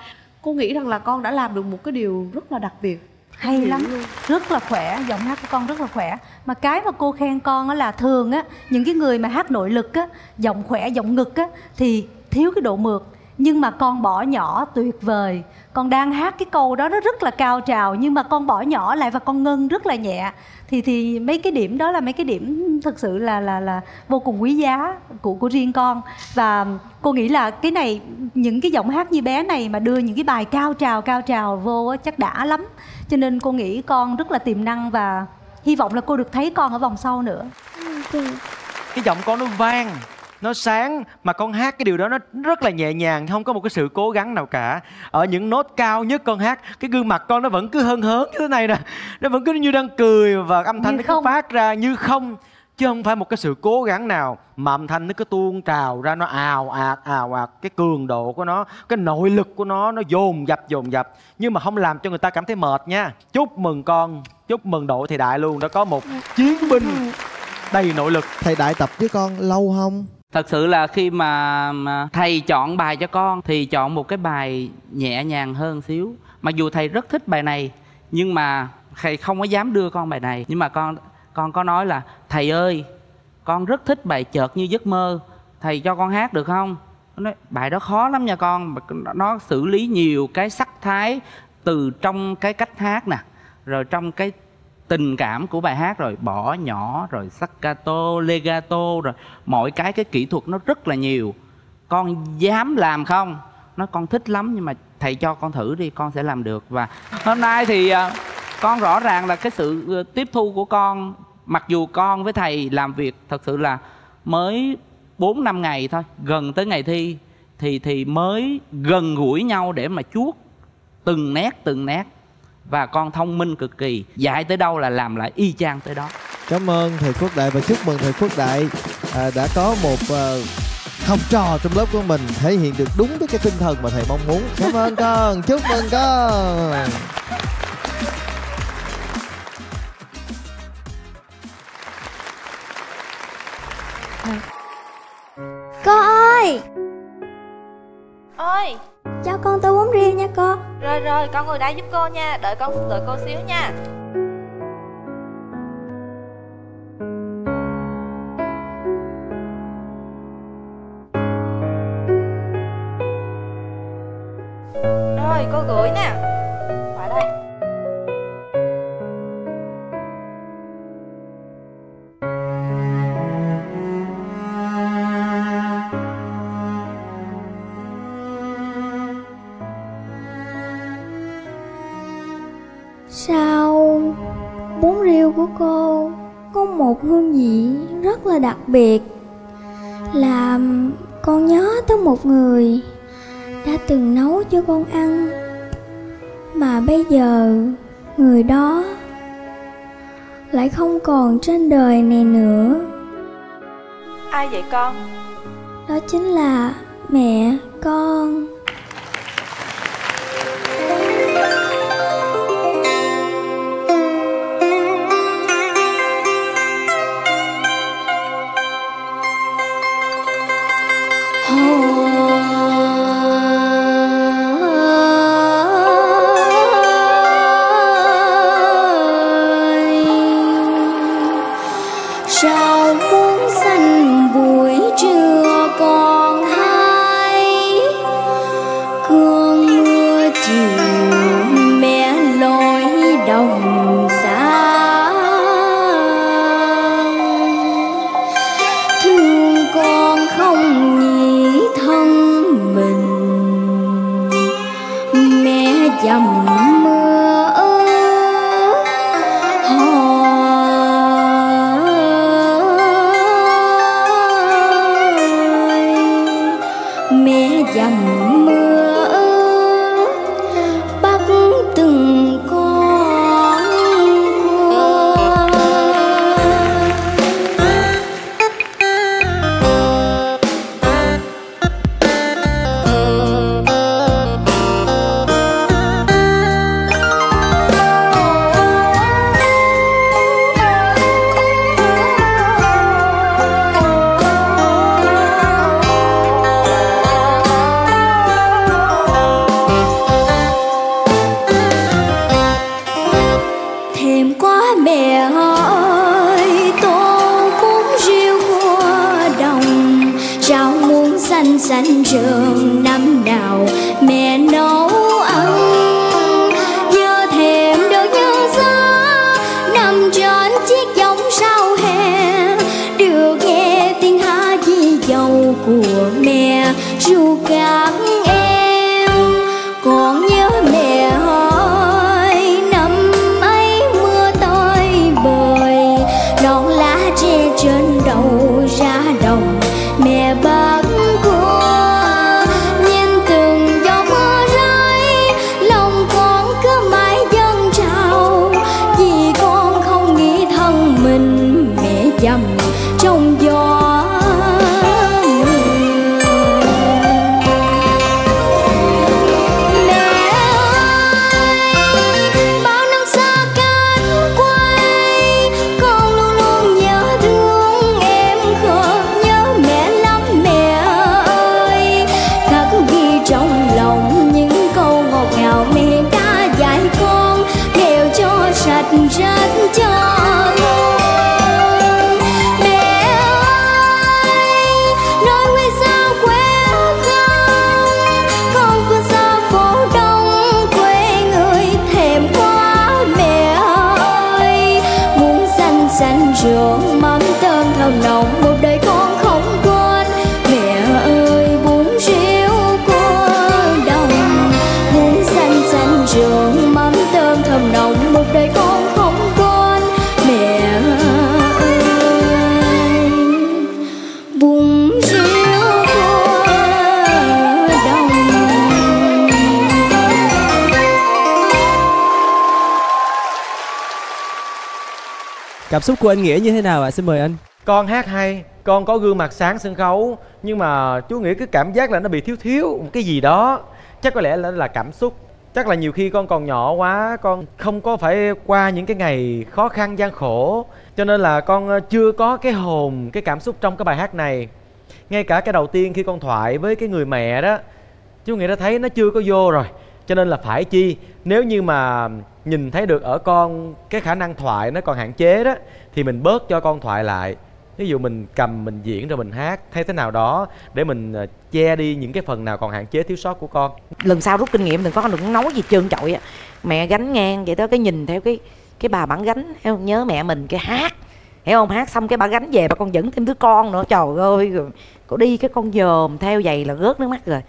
Cô nghĩ rằng là con đã làm được một cái điều rất là đặc biệt. Hay lắm. rất là khỏe giọng hát của con rất là khỏe. Mà cái mà cô khen con á là thường á những cái người mà hát nội lực á giọng khỏe giọng ngực á thì thiếu cái độ mượt nhưng mà con bỏ nhỏ tuyệt vời. Con đang hát cái câu đó nó rất là cao trào nhưng mà con bỏ nhỏ lại và con ngân rất là nhẹ. Thì thì mấy cái điểm đó là mấy cái điểm thực sự là là là vô cùng quý giá của của riêng con. Và cô nghĩ là cái này những cái giọng hát như bé này mà đưa những cái bài cao trào cao trào vô á, chắc đã lắm. Cho nên cô nghĩ con rất là tiềm năng và hy vọng là cô được thấy con ở vòng sau nữa. Cái giọng con nó vang nó sáng mà con hát cái điều đó nó rất là nhẹ nhàng không có một cái sự cố gắng nào cả. Ở những nốt cao nhất con hát cái gương mặt con nó vẫn cứ hân hớn như thế này nè. Nó vẫn cứ như đang cười và âm thanh nó cứ phát ra như không chứ không phải một cái sự cố gắng nào. Mà âm thanh nó cứ tuôn trào ra nó ào ạt ào ạt. Cái cường độ của nó cái nội lực của nó nó dồn dập dồn dập. Nhưng mà không làm cho người ta cảm thấy mệt nha. Chúc mừng con chúc mừng đội thầy đại luôn. Đã có một chiến binh đầy nội lực. Thầy đại tập với con lâu không thật sự là khi mà, mà thầy chọn bài cho con thì chọn một cái bài nhẹ nhàng hơn xíu. Mặc dù thầy rất thích bài này nhưng mà thầy không có dám đưa con bài này. Nhưng mà con con có nói là thầy ơi con rất thích bài chợt như giấc mơ. Thầy cho con hát được không? Nó nói bài đó khó lắm nha con. Nó xử lý nhiều cái sắc thái từ trong cái cách hát nè rồi trong cái tình cảm của bài hát rồi, bỏ nhỏ rồi staccato legato rồi. Mọi cái cái kỹ thuật nó rất là nhiều. Con dám làm không? Nó con thích lắm, nhưng mà thầy cho con thử đi, con sẽ làm được. Và hôm nay thì à, con rõ ràng là cái sự à, tiếp thu của con, mặc dù con với thầy làm việc thật sự là mới 4 năm ngày thôi, gần tới ngày thi, thì thì mới gần gũi nhau để mà chuốt từng nét từng nét và con thông minh cực kỳ dạy tới đâu là làm lại y chang tới đó Cảm ơn thầy Quốc Đại và chúc mừng thầy Quốc Đại à, đã có một ờ, học trò trong lớp của mình thể hiện được đúng với cái tinh thần mà thầy mong muốn. Cảm ơn con, chúc mừng con. Cô ơi ơi cho con tô bún riêu nha cô. Rồi rồi, con ngồi đây giúp cô nha. Đợi con, đợi cô xíu nha. Rồi, cô gửi nè. Là biệt Làm con nhớ tới một người đã từng nấu cho con ăn. Mà bây giờ người đó lại không còn trên đời này nữa. Ai vậy con? Đó chính là mẹ con Cảm xúc của anh Nghĩa như thế nào ạ? Xin mời anh. con hát hay, con có gương mặt sáng sân khấu, nhưng mà chú nghĩa cứ cảm giác là nó bị thiếu thiếu một cái gì đó. Chắc có lẽ là là cảm xúc. Chắc là nhiều khi con còn nhỏ quá, con không có phải qua những cái ngày khó khăn, gian khổ. Cho nên là con ờ, chưa có cái hồn, cái cảm xúc trong cái bài hát này. Ngay cả cái đầu tiên khi con thoại với cái người mẹ đó, chú nghĩa đã thấy nó chưa có vô rồi cho nên là phải chi? Nếu như mà nhìn thấy được ở con, cái khả năng thoại nó còn hạn chế đó, thì mình bớt cho con thoại lại. Ví dụ mình cầm, mình diễn rồi mình hát, thấy thế nào đó, để mình ờ, che đi những cái phần nào còn hạn chế, thiếu sót của con. Lần sau rút kinh nghiệm đừng có đừng nói gì trơn trọi á. Mẹ gánh ngang vậy đó, cái nhìn theo cái cái bà bản gánh, thấy không? Nhớ mẹ mình cái hát. Hiểu không? Hát xong cái bà gánh về, bà con dẫn thêm đứa con nữa. Trời ơi, rồi, cô đi cái con dòm theo giày là rớt nước mắt rồi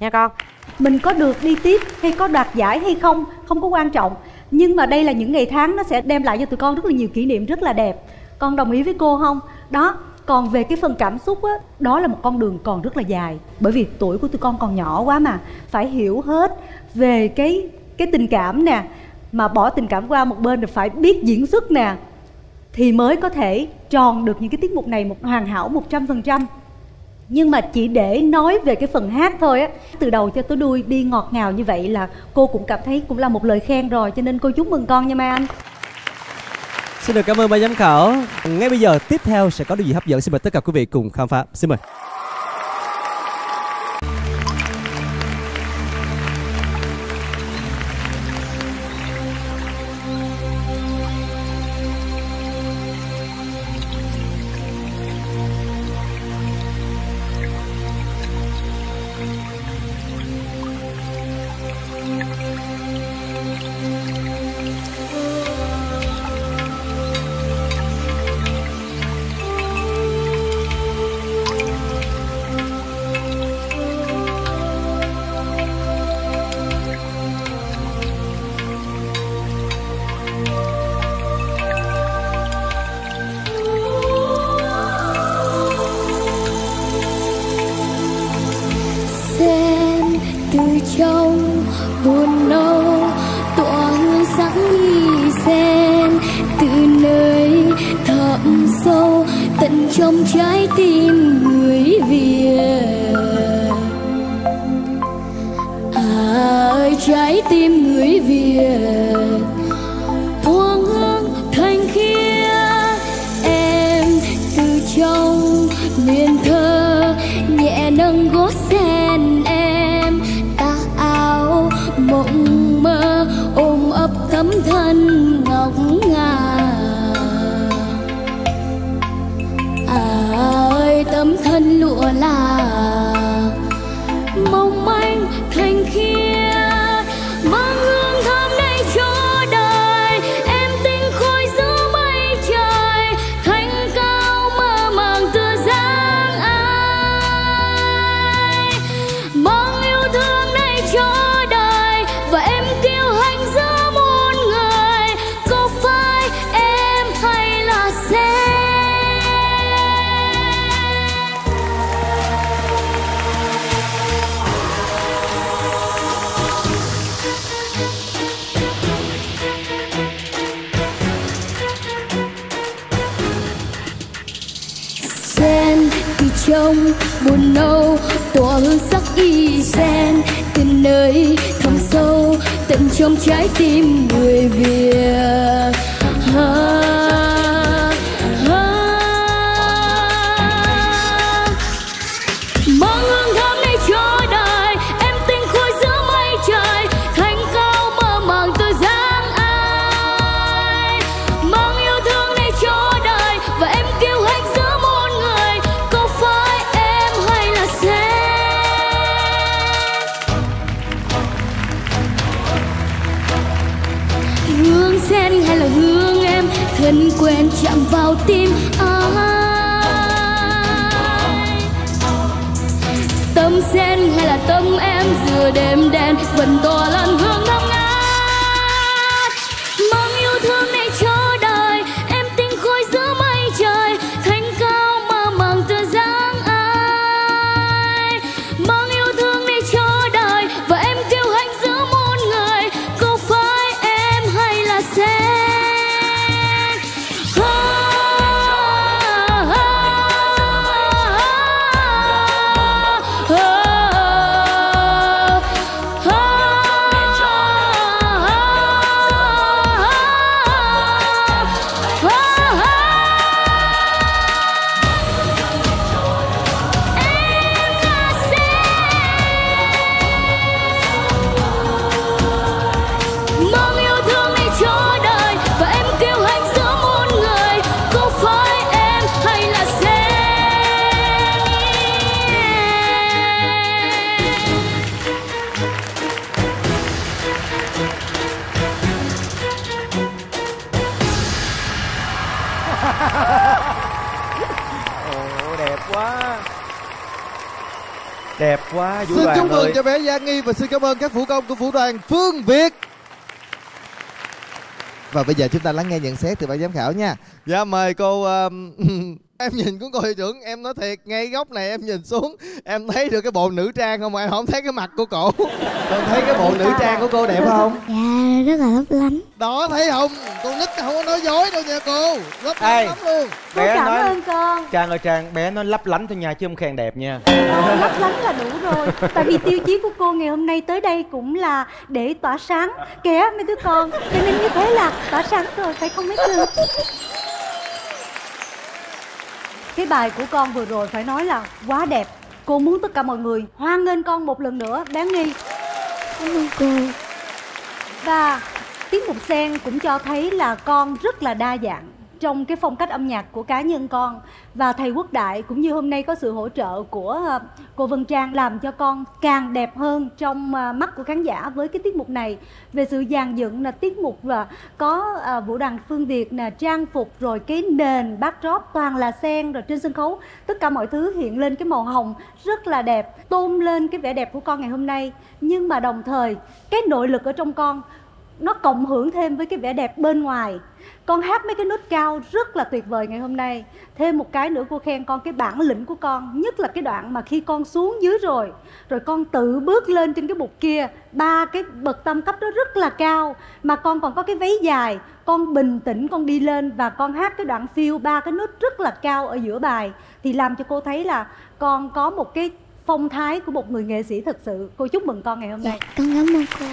nha con. Mình có được đi tiếp hay có đoạt giải hay không không có quan trọng. Nhưng mà đây là những ngày tháng nó sẽ đem lại cho tụi con rất là nhiều kỷ niệm rất là đẹp. Con đồng ý với cô không? Đó, còn về cái phần cảm xúc á, đó là một con đường còn rất là dài. Bởi vì tuổi của tụi con còn nhỏ quá mà, phải hiểu hết về cái cái tình cảm nè. Mà bỏ tình cảm qua một bên rồi phải biết diễn xuất nè, thì mới có thể tròn được những cái tiết mục này một hoàn hảo 100% nhưng mà chỉ để nói về cái phần hát thôi á từ đầu cho tới đuôi đi ngọt ngào như vậy là cô cũng cảm thấy cũng là một lời khen rồi, cho nên cô chúc mừng con nha Mai Anh Xin được cảm ơn ban giám khảo. Ngay bây giờ, tiếp theo sẽ có điều gì hấp dẫn xin mời tất cả quý vị cùng khám phá. Xin mời. Tim ai? Tâm sen hay là tâm em giữa đêm đen vẫn tỏa quá vũ xin đoàn chúc mừng cho bé Giang Nghi và xin cảm ơn các vũ công của vũ đoàn Phương Việt. Và bây giờ chúng ta lắng nghe nhận xét từ ban giám khảo nha. Dạ mời cô um, em nhìn của cô hiệu trưởng em nói thiệt ngay góc này em nhìn xuống em thấy được cái bộ nữ trang không? Mà em không thấy cái mặt của cổ. Con thấy cái bộ nữ trang của cô đẹp không? Dạ rất là lấp lánh. Đó thấy không? Con nít không có nói dối đâu nha cô. Lấp lánh Ê, lắm luôn. bé cảm nói ơn con trang ơi trang bé nó lấp lánh thôi nha chứ không khen đẹp nha. Lấp lánh là đủ rồi. Tại vì tiêu chí của cô ngày hôm nay tới đây cũng là để tỏa sáng. Kìa mấy đứa con cho nên như thế là tỏa sáng rồi phải không mấy cưng cái bài của con vừa rồi phải nói là quá đẹp. Cô muốn tất cả mọi người hoan nghênh con một lần nữa bé nghi. Cảm ơn cô. Và tiết mục sen cũng cho thấy là con rất là đa dạng trong cái phong cách âm nhạc của cá nhân con. Và thầy Quốc Đại cũng như hôm nay có sự hỗ trợ của ờ, cô Vân Trang làm cho con càng đẹp hơn trong ờ, mắt của khán giả với cái tiết mục này. Về sự dàn dựng là tiết mục là có vũ đoàn Phương Việt là trang phục, rồi cái nền backdrop toàn là sen rồi trên sân khấu. Tất cả mọi thứ hiện lên cái màu hồng rất là đẹp, tôn lên cái vẻ đẹp của con ngày hôm nay. Nhưng mà đồng thời, cái nội lực ở trong con, nó cộng hưởng thêm với cái vẻ đẹp bên ngoài con hát mấy cái nốt cao rất là tuyệt vời ngày hôm nay. Thêm một cái nữa cô khen, con cái bản lĩnh của con, nhất là cái đoạn mà khi con xuống dưới rồi rồi con tự bước lên trên cái bục kia, ba cái bậc tam cấp đó rất là cao, mà con còn có cái váy dài, con bình tĩnh con đi lên và con hát cái đoạn phiêu ba cái nốt rất là cao ở giữa bài, thì làm cho cô thấy là con có một cái phong thái của một người nghệ sĩ thật sự. Cô chúc mừng con ngày hôm nay. Dạ, con cảm ơn cô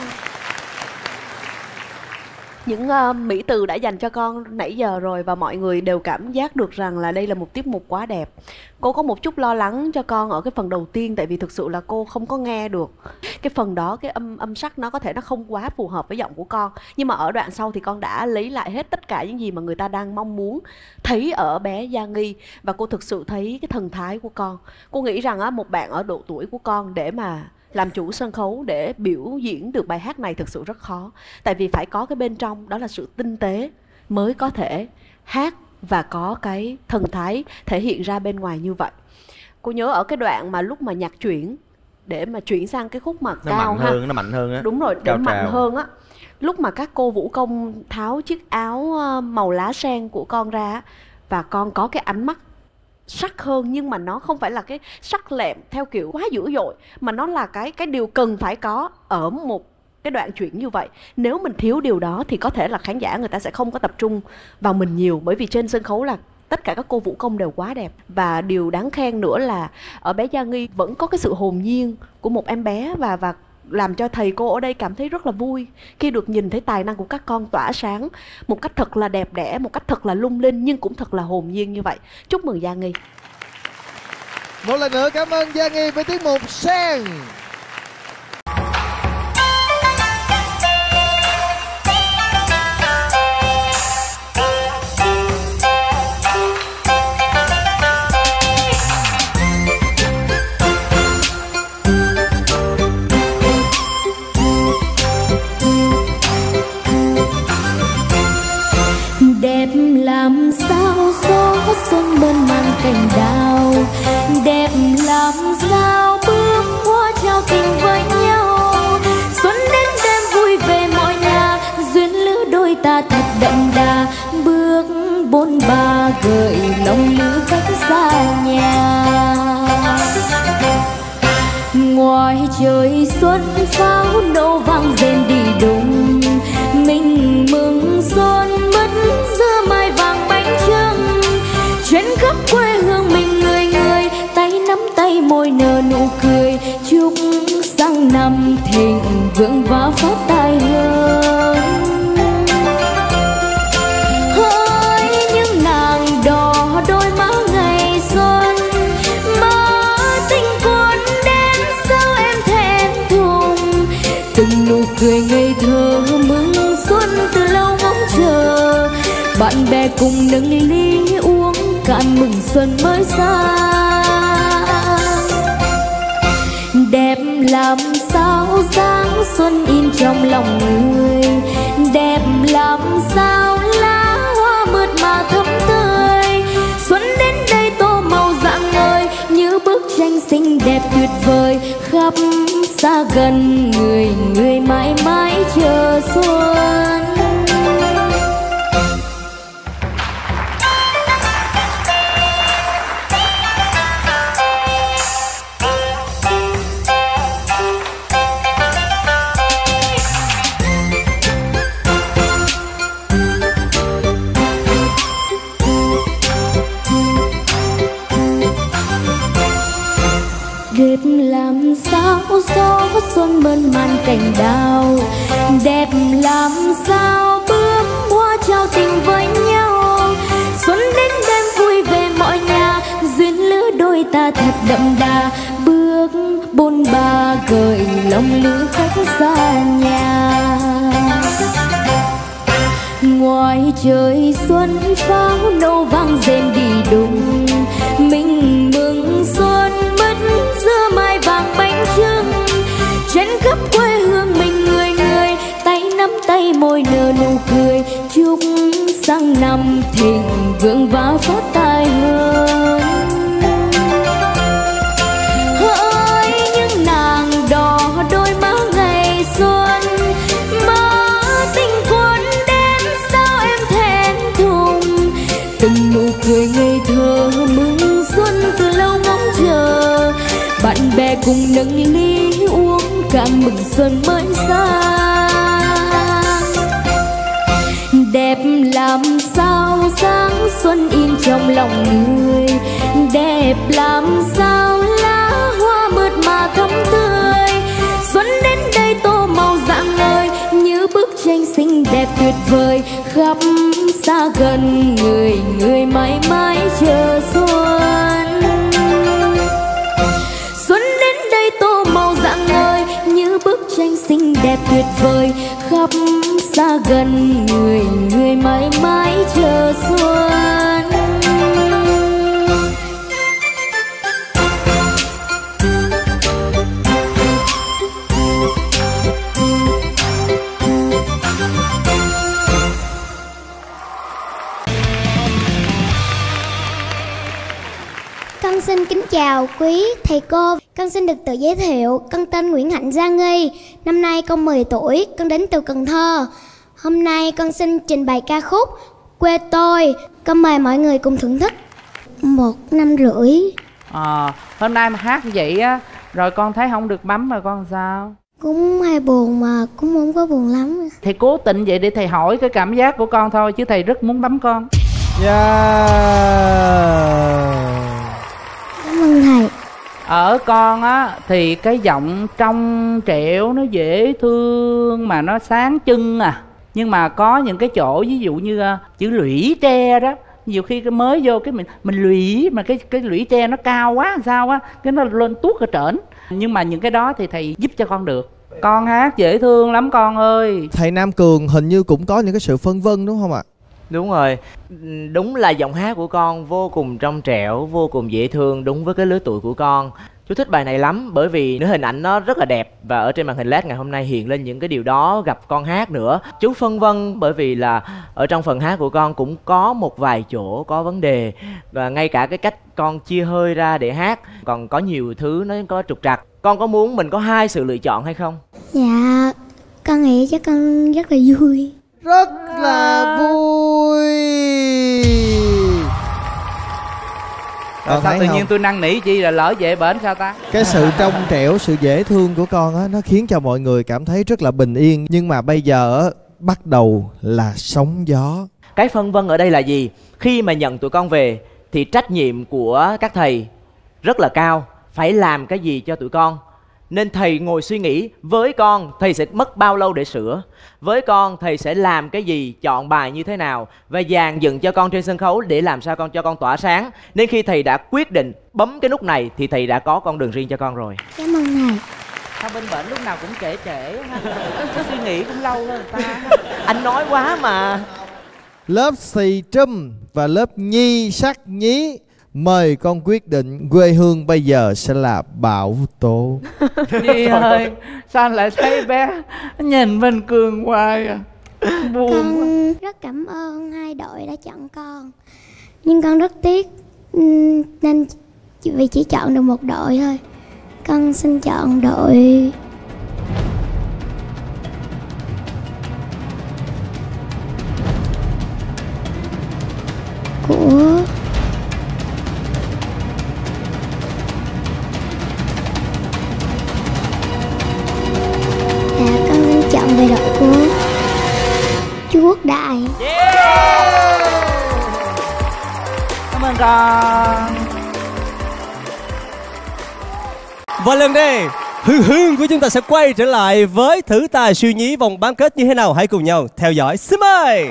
những uh, mỹ từ đã dành cho con nãy giờ rồi và mọi người đều cảm giác được rằng là đây là một tiết mục quá đẹp. Cô có một chút lo lắng cho con ở cái phần đầu tiên tại vì thực sự là cô không có nghe được. Cái phần đó cái âm âm sắc nó có thể nó không quá phù hợp với giọng của con. Nhưng mà ở đoạn sau thì con đã lấy lại hết tất cả những gì mà người ta đang mong muốn thấy ở bé Gia Nghi và cô thực sự thấy cái thần thái của con. Cô nghĩ rằng á một bạn ở độ tuổi của con để mà làm chủ sân khấu để biểu diễn được bài hát này thực sự rất khó. Tại vì phải có cái bên trong đó là sự tinh tế mới có thể hát và có cái thần thái thể hiện ra bên ngoài như vậy. Cô nhớ ở cái đoạn mà lúc mà nhạc chuyển để mà chuyển sang cái khúc mà nó cao mạnh ha? hơn nó mạnh hơn á. Đúng rồi để Cao mạnh trào. hơn á. Lúc mà các cô vũ công tháo chiếc áo ờ, màu lá sen của con ra và con có cái ánh mắt sắc hơn, nhưng mà nó không phải là cái sắc lẹm theo kiểu quá dữ dội, mà nó là cái cái điều cần phải có ở một cái đoạn chuyển như vậy. Nếu mình thiếu điều đó thì có thể là khán giả người ta sẽ không có tập trung vào mình nhiều, bởi vì trên sân khấu là tất cả các cô vũ công đều quá đẹp. Và điều đáng khen nữa là ở bé Gia Nghi vẫn có cái sự hồn nhiên của một em bé và và làm cho thầy cô ở đây cảm thấy rất là vui khi được nhìn thấy tài năng của các con tỏa sáng một cách thật là đẹp đẽ, một cách thật là lung linh nhưng cũng thật là hồn nhiên như vậy. Chúc mừng Gia Nghi. Một lần nữa cảm ơn Giang Nghi với tiết mục sen. cành đào, đẹp làm sao bước hoa trao tình với nhau. Xuân đến đêm vui về mọi nhà, duyên lứa đôi ta thật đậm đà. Bước bốn ba gợi lòng lứa cách xa nhà. Ngoài trời xuân, pháo nổ vang rền đi đùng. Mình mừng xuân mất, giữa mai vàng bánh trưng trên khắp quê hương mình người người, tay nắm tay môi nở nụ cười. Chúc sang năm thịnh vượng và phát tài hơn. Hỡi những nàng đỏ đôi má ngày xuân, má tình quân đến sao em thẹn thùng từng nụ cười ngây thơ mừng xuân từ lâu mong chờ, bạn bè cùng nâng ly uống cạn mừng xuân mới sang đẹp làm sao dáng xuân in trong lòng người. Đẹp làm sao lá hoa mượt mà thấm tươi. Xuân đến đây tô màu rạng ngời, như bức tranh xinh đẹp tuyệt vời. Khắp xa gần người người mãi mãi chờ xuân. Làm sao gió xuân bên màn cành đào. Đẹp làm sao bướm hoa trao tình với nhau. Xuân đến đêm vui về mọi nhà, duyên lứa đôi ta thật đậm đà. Bước bôn ba gợi lòng lữ khách xa nhà. Ngoài trời xuân pháo nâu vang rền đi đùng, mình vàng bánh trưng. Trên khắp quê hương mình người người, tay nắm tay môi nở nụ cười. Chúc sang năm thịnh vượng và phát tài hơn. Hỡi những nàng đỏ đôi má ngày xuân, má tình cuốn đến sao em thẹn thùng từng nụ cười ngây bè cùng nâng ly uống cạn mừng xuân mới sang đẹp làm sao dáng xuân in trong lòng người, đẹp làm sao lá hoa mượt mà thắm tươi. Xuân đến đây tô màu dạng ngời như bức tranh xinh đẹp tuyệt vời, khắp xa gần người người mãi mãi chờ xuân. Đẹp tuyệt vời khắp xa gần người người mãi mãi chờ xuân Con xin kính chào quý thầy cô. Con xin được tự giới thiệu. Con tên Nguyễn Hạnh Gia Nghi. Năm nay con 10 tuổi. Con đến từ Cần Thơ. Hôm nay con xin trình bày ca khúc Quê tôi. Con mời mọi người cùng thưởng thức. Một năm rưỡi. à, hôm nay mà hát như vậy á rồi con thấy không được bấm rồi con sao Cũng hay buồn mà cũng không có buồn lắm. thầy cố tình vậy để thầy hỏi cái cảm giác của con thôi chứ thầy rất muốn bấm con Cảm ơn thầy ở con á thì cái giọng trong trẻo nó dễ thương mà nó sáng trưng à. Nhưng mà có những cái chỗ ví dụ như uh, chữ lũy tre đó nhiều khi cái mới vô cái mình mình lũy mà cái cái lũy tre nó cao quá sao á cái nó lên tuốt ở trển. Nhưng mà những cái đó thì thầy giúp cho con được. Con hát dễ thương lắm con ơi. Thầy Nam Cường hình như cũng có những cái sự phân vân đúng không ạ? Đúng rồi, đúng là giọng hát của con vô cùng trong trẻo, vô cùng dễ thương, đúng với cái lứa tuổi của con. chú thích bài này lắm bởi vì nó hình ảnh nó rất là đẹp và ở trên màn hình led ngày hôm nay hiện lên những cái điều đó gặp con hát nữa. Chú phân vân bởi vì là ở trong phần hát của con cũng có một vài chỗ có vấn đề và ngay cả cái cách con chia hơi ra để hát còn có nhiều thứ nó có trục trặc. Con có muốn mình có hai sự lựa chọn hay không? Dạ, con nghĩ chắc con rất là vui. Rất là vui. Rồi sao tự không? nhiên tôi năn nỉ chi là lỡ về bển sao ta? Cái sự trong trẻo, sự dễ thương của con á Nó khiến cho mọi người cảm thấy rất là bình yên. Nhưng mà bây giờ á Bắt đầu là sóng gió. Cái phân vân ở đây là gì? Khi mà nhận tụi con về thì trách nhiệm của các thầy rất là cao. Phải làm cái gì cho tụi con nên thầy ngồi suy nghĩ với con thầy sẽ mất bao lâu để sửa? Với con thầy sẽ làm cái gì chọn bài như thế nào? Và dàn dựng cho con trên sân khấu để làm sao con cho con tỏa sáng? Nên khi thầy đã quyết định bấm cái nút này thì thầy đã có con đường riêng cho con rồi. Cảm ơn thầy sao bên bển lúc nào cũng trễ trễ ha? Suy nghĩ cũng lâu hơn người ta. Anh nói quá mà. Lớp xì trâm và lớp nhi sắc nhí Mời con quyết định quê hương bây giờ sẽ là Bảo Tố. Nhi ơi. Sao anh lại thấy bé nhìn bên cường hoài à? Buồn Con rất cảm ơn hai đội đã chọn con. Nhưng con rất tiếc ừm, Nên chỉ- vì chỉ chọn được một đội thôi. Con xin chọn đội Quốc Đại cảm ơn con. Và lần này Hương Hương của chúng ta sẽ quay trở lại với thử tài siêu nhí vòng bán kết như thế nào. Hãy cùng nhau theo dõi Xin mời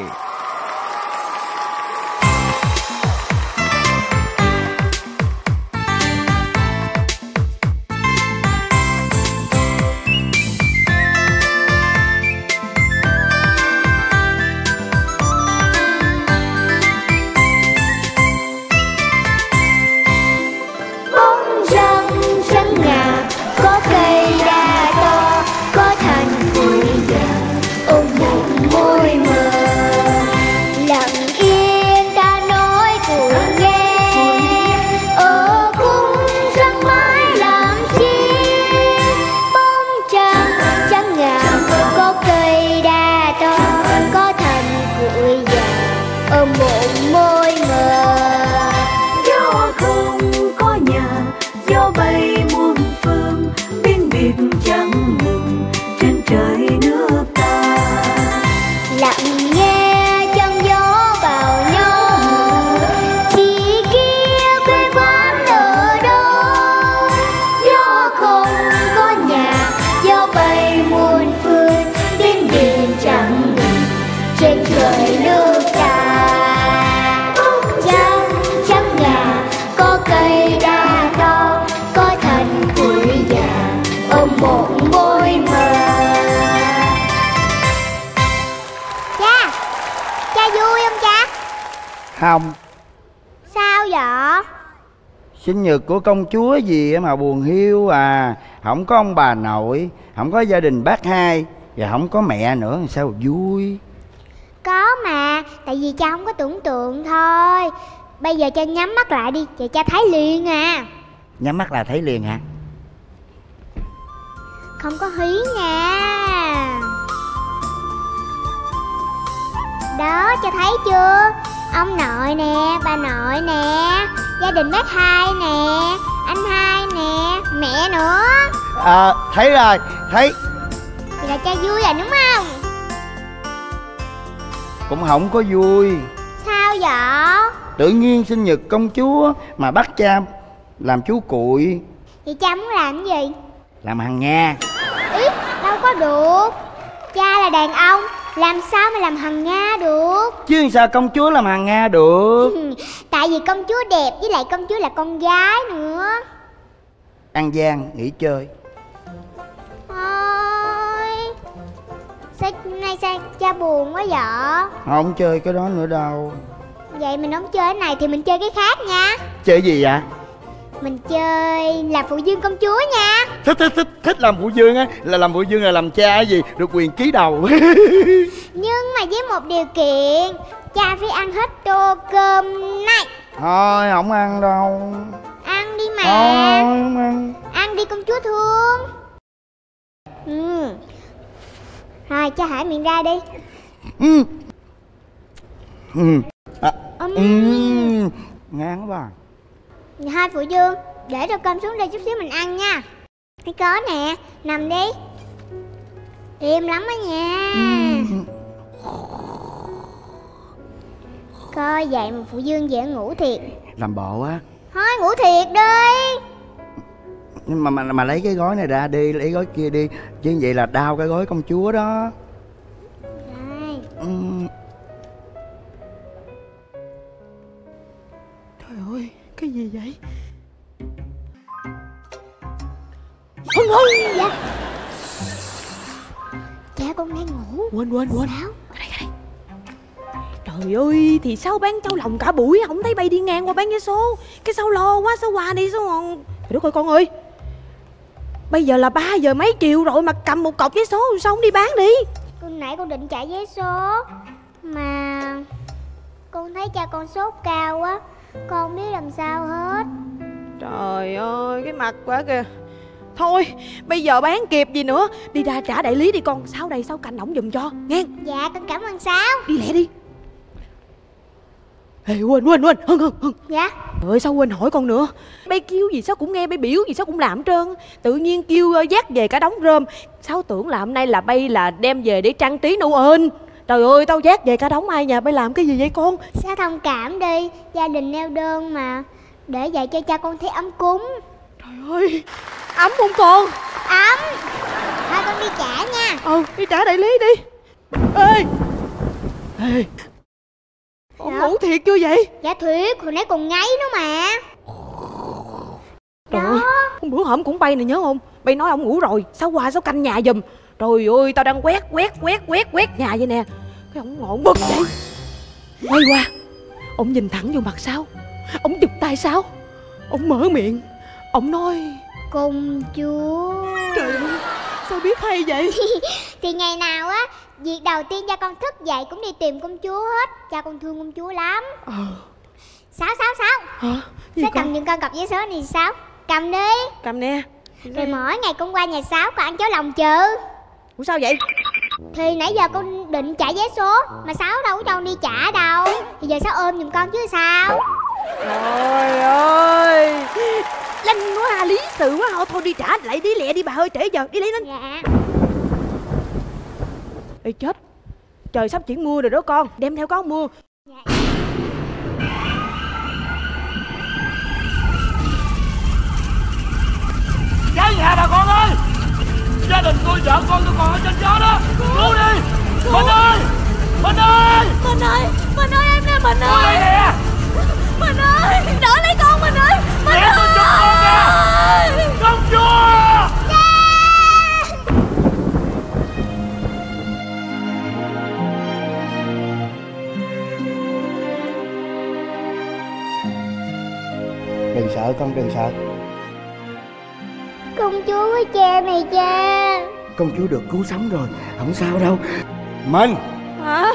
Sinh nhật của công chúa gì mà buồn hiu à. Không có ông bà nội Không có gia đình bác hai Và không có mẹ nữa sao vui? Có mà Tại vì cha không có tưởng tượng thôi. Bây giờ cha nhắm mắt lại đi Vậy cha thấy liền à. Nhắm mắt là thấy liền hả? Không có hí nha. Đó cha thấy chưa Ông nội nè Bà nội nè Gia đình bác hai nè Anh hai nè Mẹ nữa. À, Thấy rồi Thấy. Thì là cha vui rồi đúng không? Cũng không có vui. Sao vậy? Tự nhiên sinh nhật công chúa Mà bắt cha làm chú cuội. Vậy cha muốn làm cái gì? Làm hàng Nga Ý đâu có được. Cha là đàn ông Làm sao mà làm hằng Nga được? Chứ sao công chúa làm hàng Nga được? Tại vì công chúa đẹp Với lại công chúa là con gái nữa. Ăn gian nghỉ chơi. Thôi. Sao nay sao cha buồn quá vậy? Không chơi cái đó nữa đâu. Vậy mình không chơi cái này thì mình chơi cái khác nha. Chơi gì vậy Mình chơi là phụ dương công chúa nha. Thích thích thích thích làm phụ dương á. Là làm phụ dương là làm cha gì? Được quyền ký đầu. Nhưng mà với một điều kiện Cha phải ăn hết tô cơm này. Thôi không ăn đâu. Ăn đi mà. Thôi không ăn. Ăn đi công chúa thương. Ừ. Rồi cha hãy miệng ra đi. Ừ. Ừ. À. Ừm. Ừ. ngán quá Hai phụ dương Để cho cơm xuống đây chút xíu mình ăn nha. Cái có nè Nằm đi. Im lắm á nha. Coi vậy mà phụ dương dễ ngủ thiệt. Làm bộ á. Thôi ngủ thiệt đi. Nhưng mà, mà mà lấy cái gói này ra đi lấy gói kia đi. Chứ vậy là đau cái gói công chúa đó gì vậy? Hưng Hưng Dạ Cha con đang ngủ. Quên quên quên. Sao? Trời ơi thì sao bán châu lòng cả buổi Không thấy bay đi ngang qua bán vé số. Cái sao lo quá sao quà đi sao ngon? Trời đất ơi con ơi. Bây giờ là 3 giờ mấy chiều rồi mà cầm một cọc vé số sao không đi bán đi? Con nãy con định chạy vé số Mà Con thấy cha con sốt cao quá Con biết làm sao hết. Trời ơi cái mặt quá kìa. Thôi bây giờ bán kịp gì nữa. Đi ra trả đại lý đi con. Sao đây sao canh ổng giùm cho. Nghe. Dạ con cảm ơn Sáu. Đi lẹ đi. Ê quên quên quên. Hưng Hưng Hưng. Dạ. Trời ơi sao quên hỏi con nữa? Bay kêu gì sao cũng nghe bay biểu gì sao cũng làm hết trơn. Tự nhiên kêu ờ, dắt về cả đống rơm. Sao tưởng là hôm nay là bay là đem về để trang trí Noel Trời ơi tao dắt về cả đống ai nhà bay làm cái gì vậy con? Sao thông cảm đi Gia đình neo đơn mà. Để vậy cho cha con thấy ấm cúng. Trời ơi Ấm không con? Ấm. Thôi con đi trả nha. Ừ đi trả đại lý đi. Ê! Ê! Con ngủ thiệt chưa vậy? Dạ thiệt Hồi nãy còn ngáy nữa mà. Trời ơi Hôm bữa hổm cũng bay này nhớ không? Bay nói ông ngủ rồi Sao qua sao canh nhà giùm Trời ơi tao đang quét quét quét quét quét nhà vậy nè. Cái ông ngọn bực vậy. Quay qua Ông nhìn thẳng vô mặt sao Ông chụp tay sao Ông mở miệng. Ông nói Công chúa. Trời ơi Sao biết hay vậy? Thì ngày nào á Việc đầu tiên cha con thức dậy cũng đi tìm công chúa hết. Cha con thương công chúa lắm. Ờ. Sáu sáu sáu. Hả? Gì con? cầm giùm con cặp giấy số này sáu. Cầm đi. Cầm nè. Rồi mỗi ngày con qua nhà sáu con ăn cháo lòng chứ Ủa sao vậy? Thì nãy giờ con định trả vé số Mà sáu đâu có cho con đi trả đâu. Thì giờ sáu ôm giùm con chứ sao? Trời ơi! Lanh quá à, lý sự quá à. Thôi đi trả lại đi lẹ đi bà ơi trễ giờ. Đi lấy lên Dạ. Ê chết. Trời sắp chuyển mưa rồi đó con. Đem theo có mưa Cháy nhà bà con ơi Gia đình tôi vợ con tôi còn ở trên gió đó. Cứu đi. Minh ơi. Minh ơi. Mình ơi Mình ơi em nè Mình đây ơi. nè Mình ơi Đỡ lấy con mình ơi. Mình Để tôi chụp con nè. ơi. Công chúa đừng sợ con đừng sợ Công chúa với cha này cha. Công chúa được cứu sống rồi không sao đâu. Minh! Hả?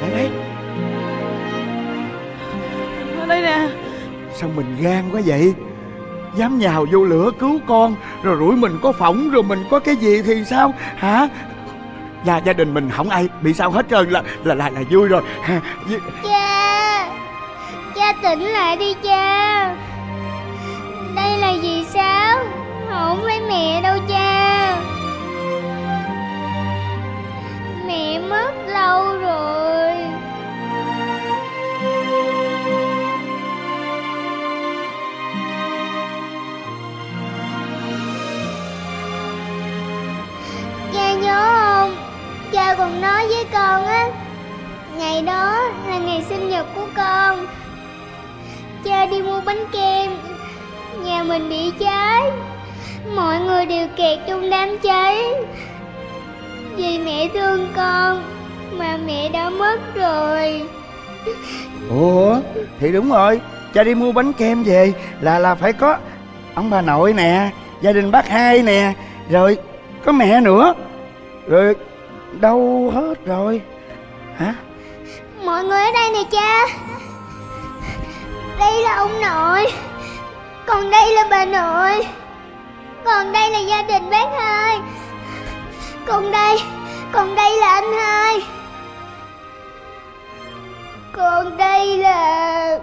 Lại đây Ở đây nè. Sao mình gan quá vậy? Dám nhào vô lửa cứu con rồi rủi mình có phỏng rồi mình có cái gì thì sao? Hả? Nhà gia đình mình không ai bị sao hết trơn là là là, là vui rồi. Ha, Cha Cha tỉnh lại đi cha. Đây là gì sao? Không phải mẹ đâu cha. Kẹt trong đám cháy. Vì mẹ thương con Mà mẹ đã mất rồi. Ủa? Thì đúng rồi. Cha đi mua bánh kem về là là phải có ông bà nội nè gia đình bác hai nè rồi có mẹ nữa. Rồi đâu hết rồi? Hả? Mọi người ở đây nè cha. Đây là ông nội Còn đây là bà nội Còn đây là gia đình bác hai. Còn đây Còn đây là anh hai. Còn đây là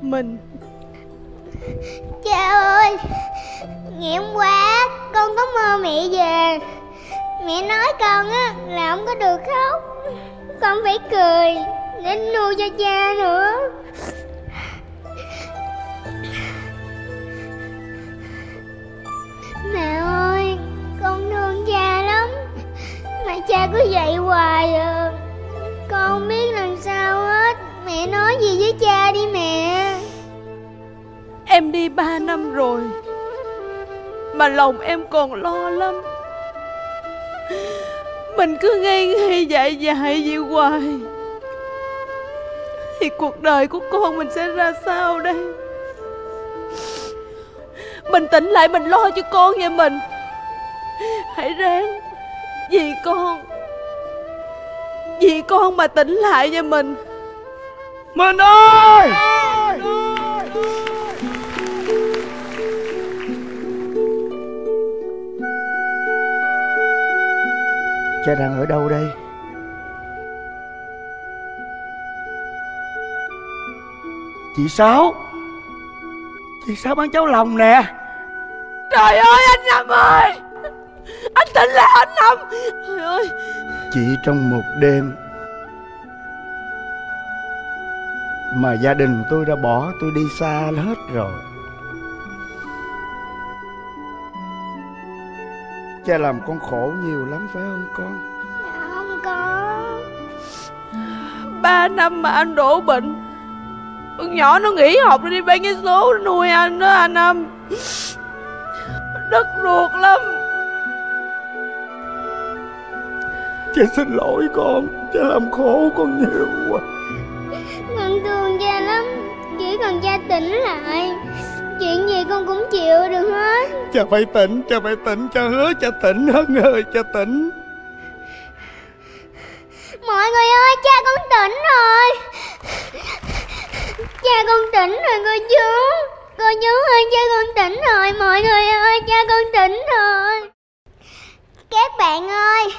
Mình. Cha ơi Ngày hôm qua con có mơ mẹ về. Mẹ nói con á là không có được khóc. Con phải cười Để nuôi cho cha nữa Mẹ ơi, Con thương cha lắm. Mà cha cứ vậy hoài à. Con không biết làm sao hết. Mẹ nói gì với cha đi mẹ. Em đi ba năm rồi, Mà lòng em còn lo lắm. Mình cứ ngây ngây dại dại vậy hoài. Thì cuộc đời của con mình sẽ ra sao đây? Mình tỉnh lại mình lo cho con nha mình. Hãy ráng. Vì con. Vì con mà tỉnh lại nha mình. Mình ơi! Cha đang ở đâu đây? Chị sáu chị sáu bán cháo lòng nè? Trời ơi anh Năm ơi! Anh tỉnh lại anh Năm Trời ơi! Chỉ trong một đêm mà gia đình tôi đã bỏ tôi đi xa hết rồi. Cha làm con khổ nhiều lắm phải không con? Không có. Ba năm mà anh đổ bệnh Con nhỏ nó nghỉ học rồi đi bán vé số nó nuôi anh đó anh Năm Đất ruột lắm. Cha xin lỗi con cha làm khổ con nhiều quá. Con thương cha lắm Chỉ cần cha tỉnh lại. Chuyện gì con cũng chịu được hết. Cha phải tỉnh cha phải tỉnh cha hứa cha tỉnh hân ơi cha tỉnh. Mọi người ơi cha con tỉnh rồi Cha con tỉnh rồi, cô chú. Cô chú ơi, cha con tỉnh rồi, Mọi người ơi, cha con tỉnh rồi. Các bạn ơi,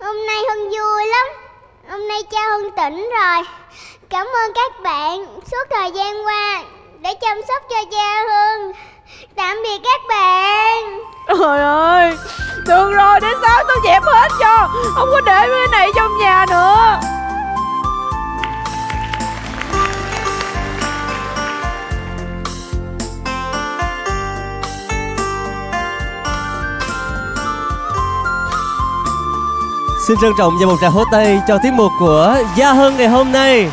Hôm nay Hân vui lắm. Hôm nay cha Hân tỉnh rồi. Cảm ơn các bạn suốt thời gian qua Để chăm sóc cho cha Hân. Tạm biệt các bạn. Trời ơi Được rồi, đến sáng tôi dẹp hết cho. Không có để cái này trong nhà nữa. Xin trân trọng và một tràng hố tay cho tiết mục của Gia Hân ngày hôm nay.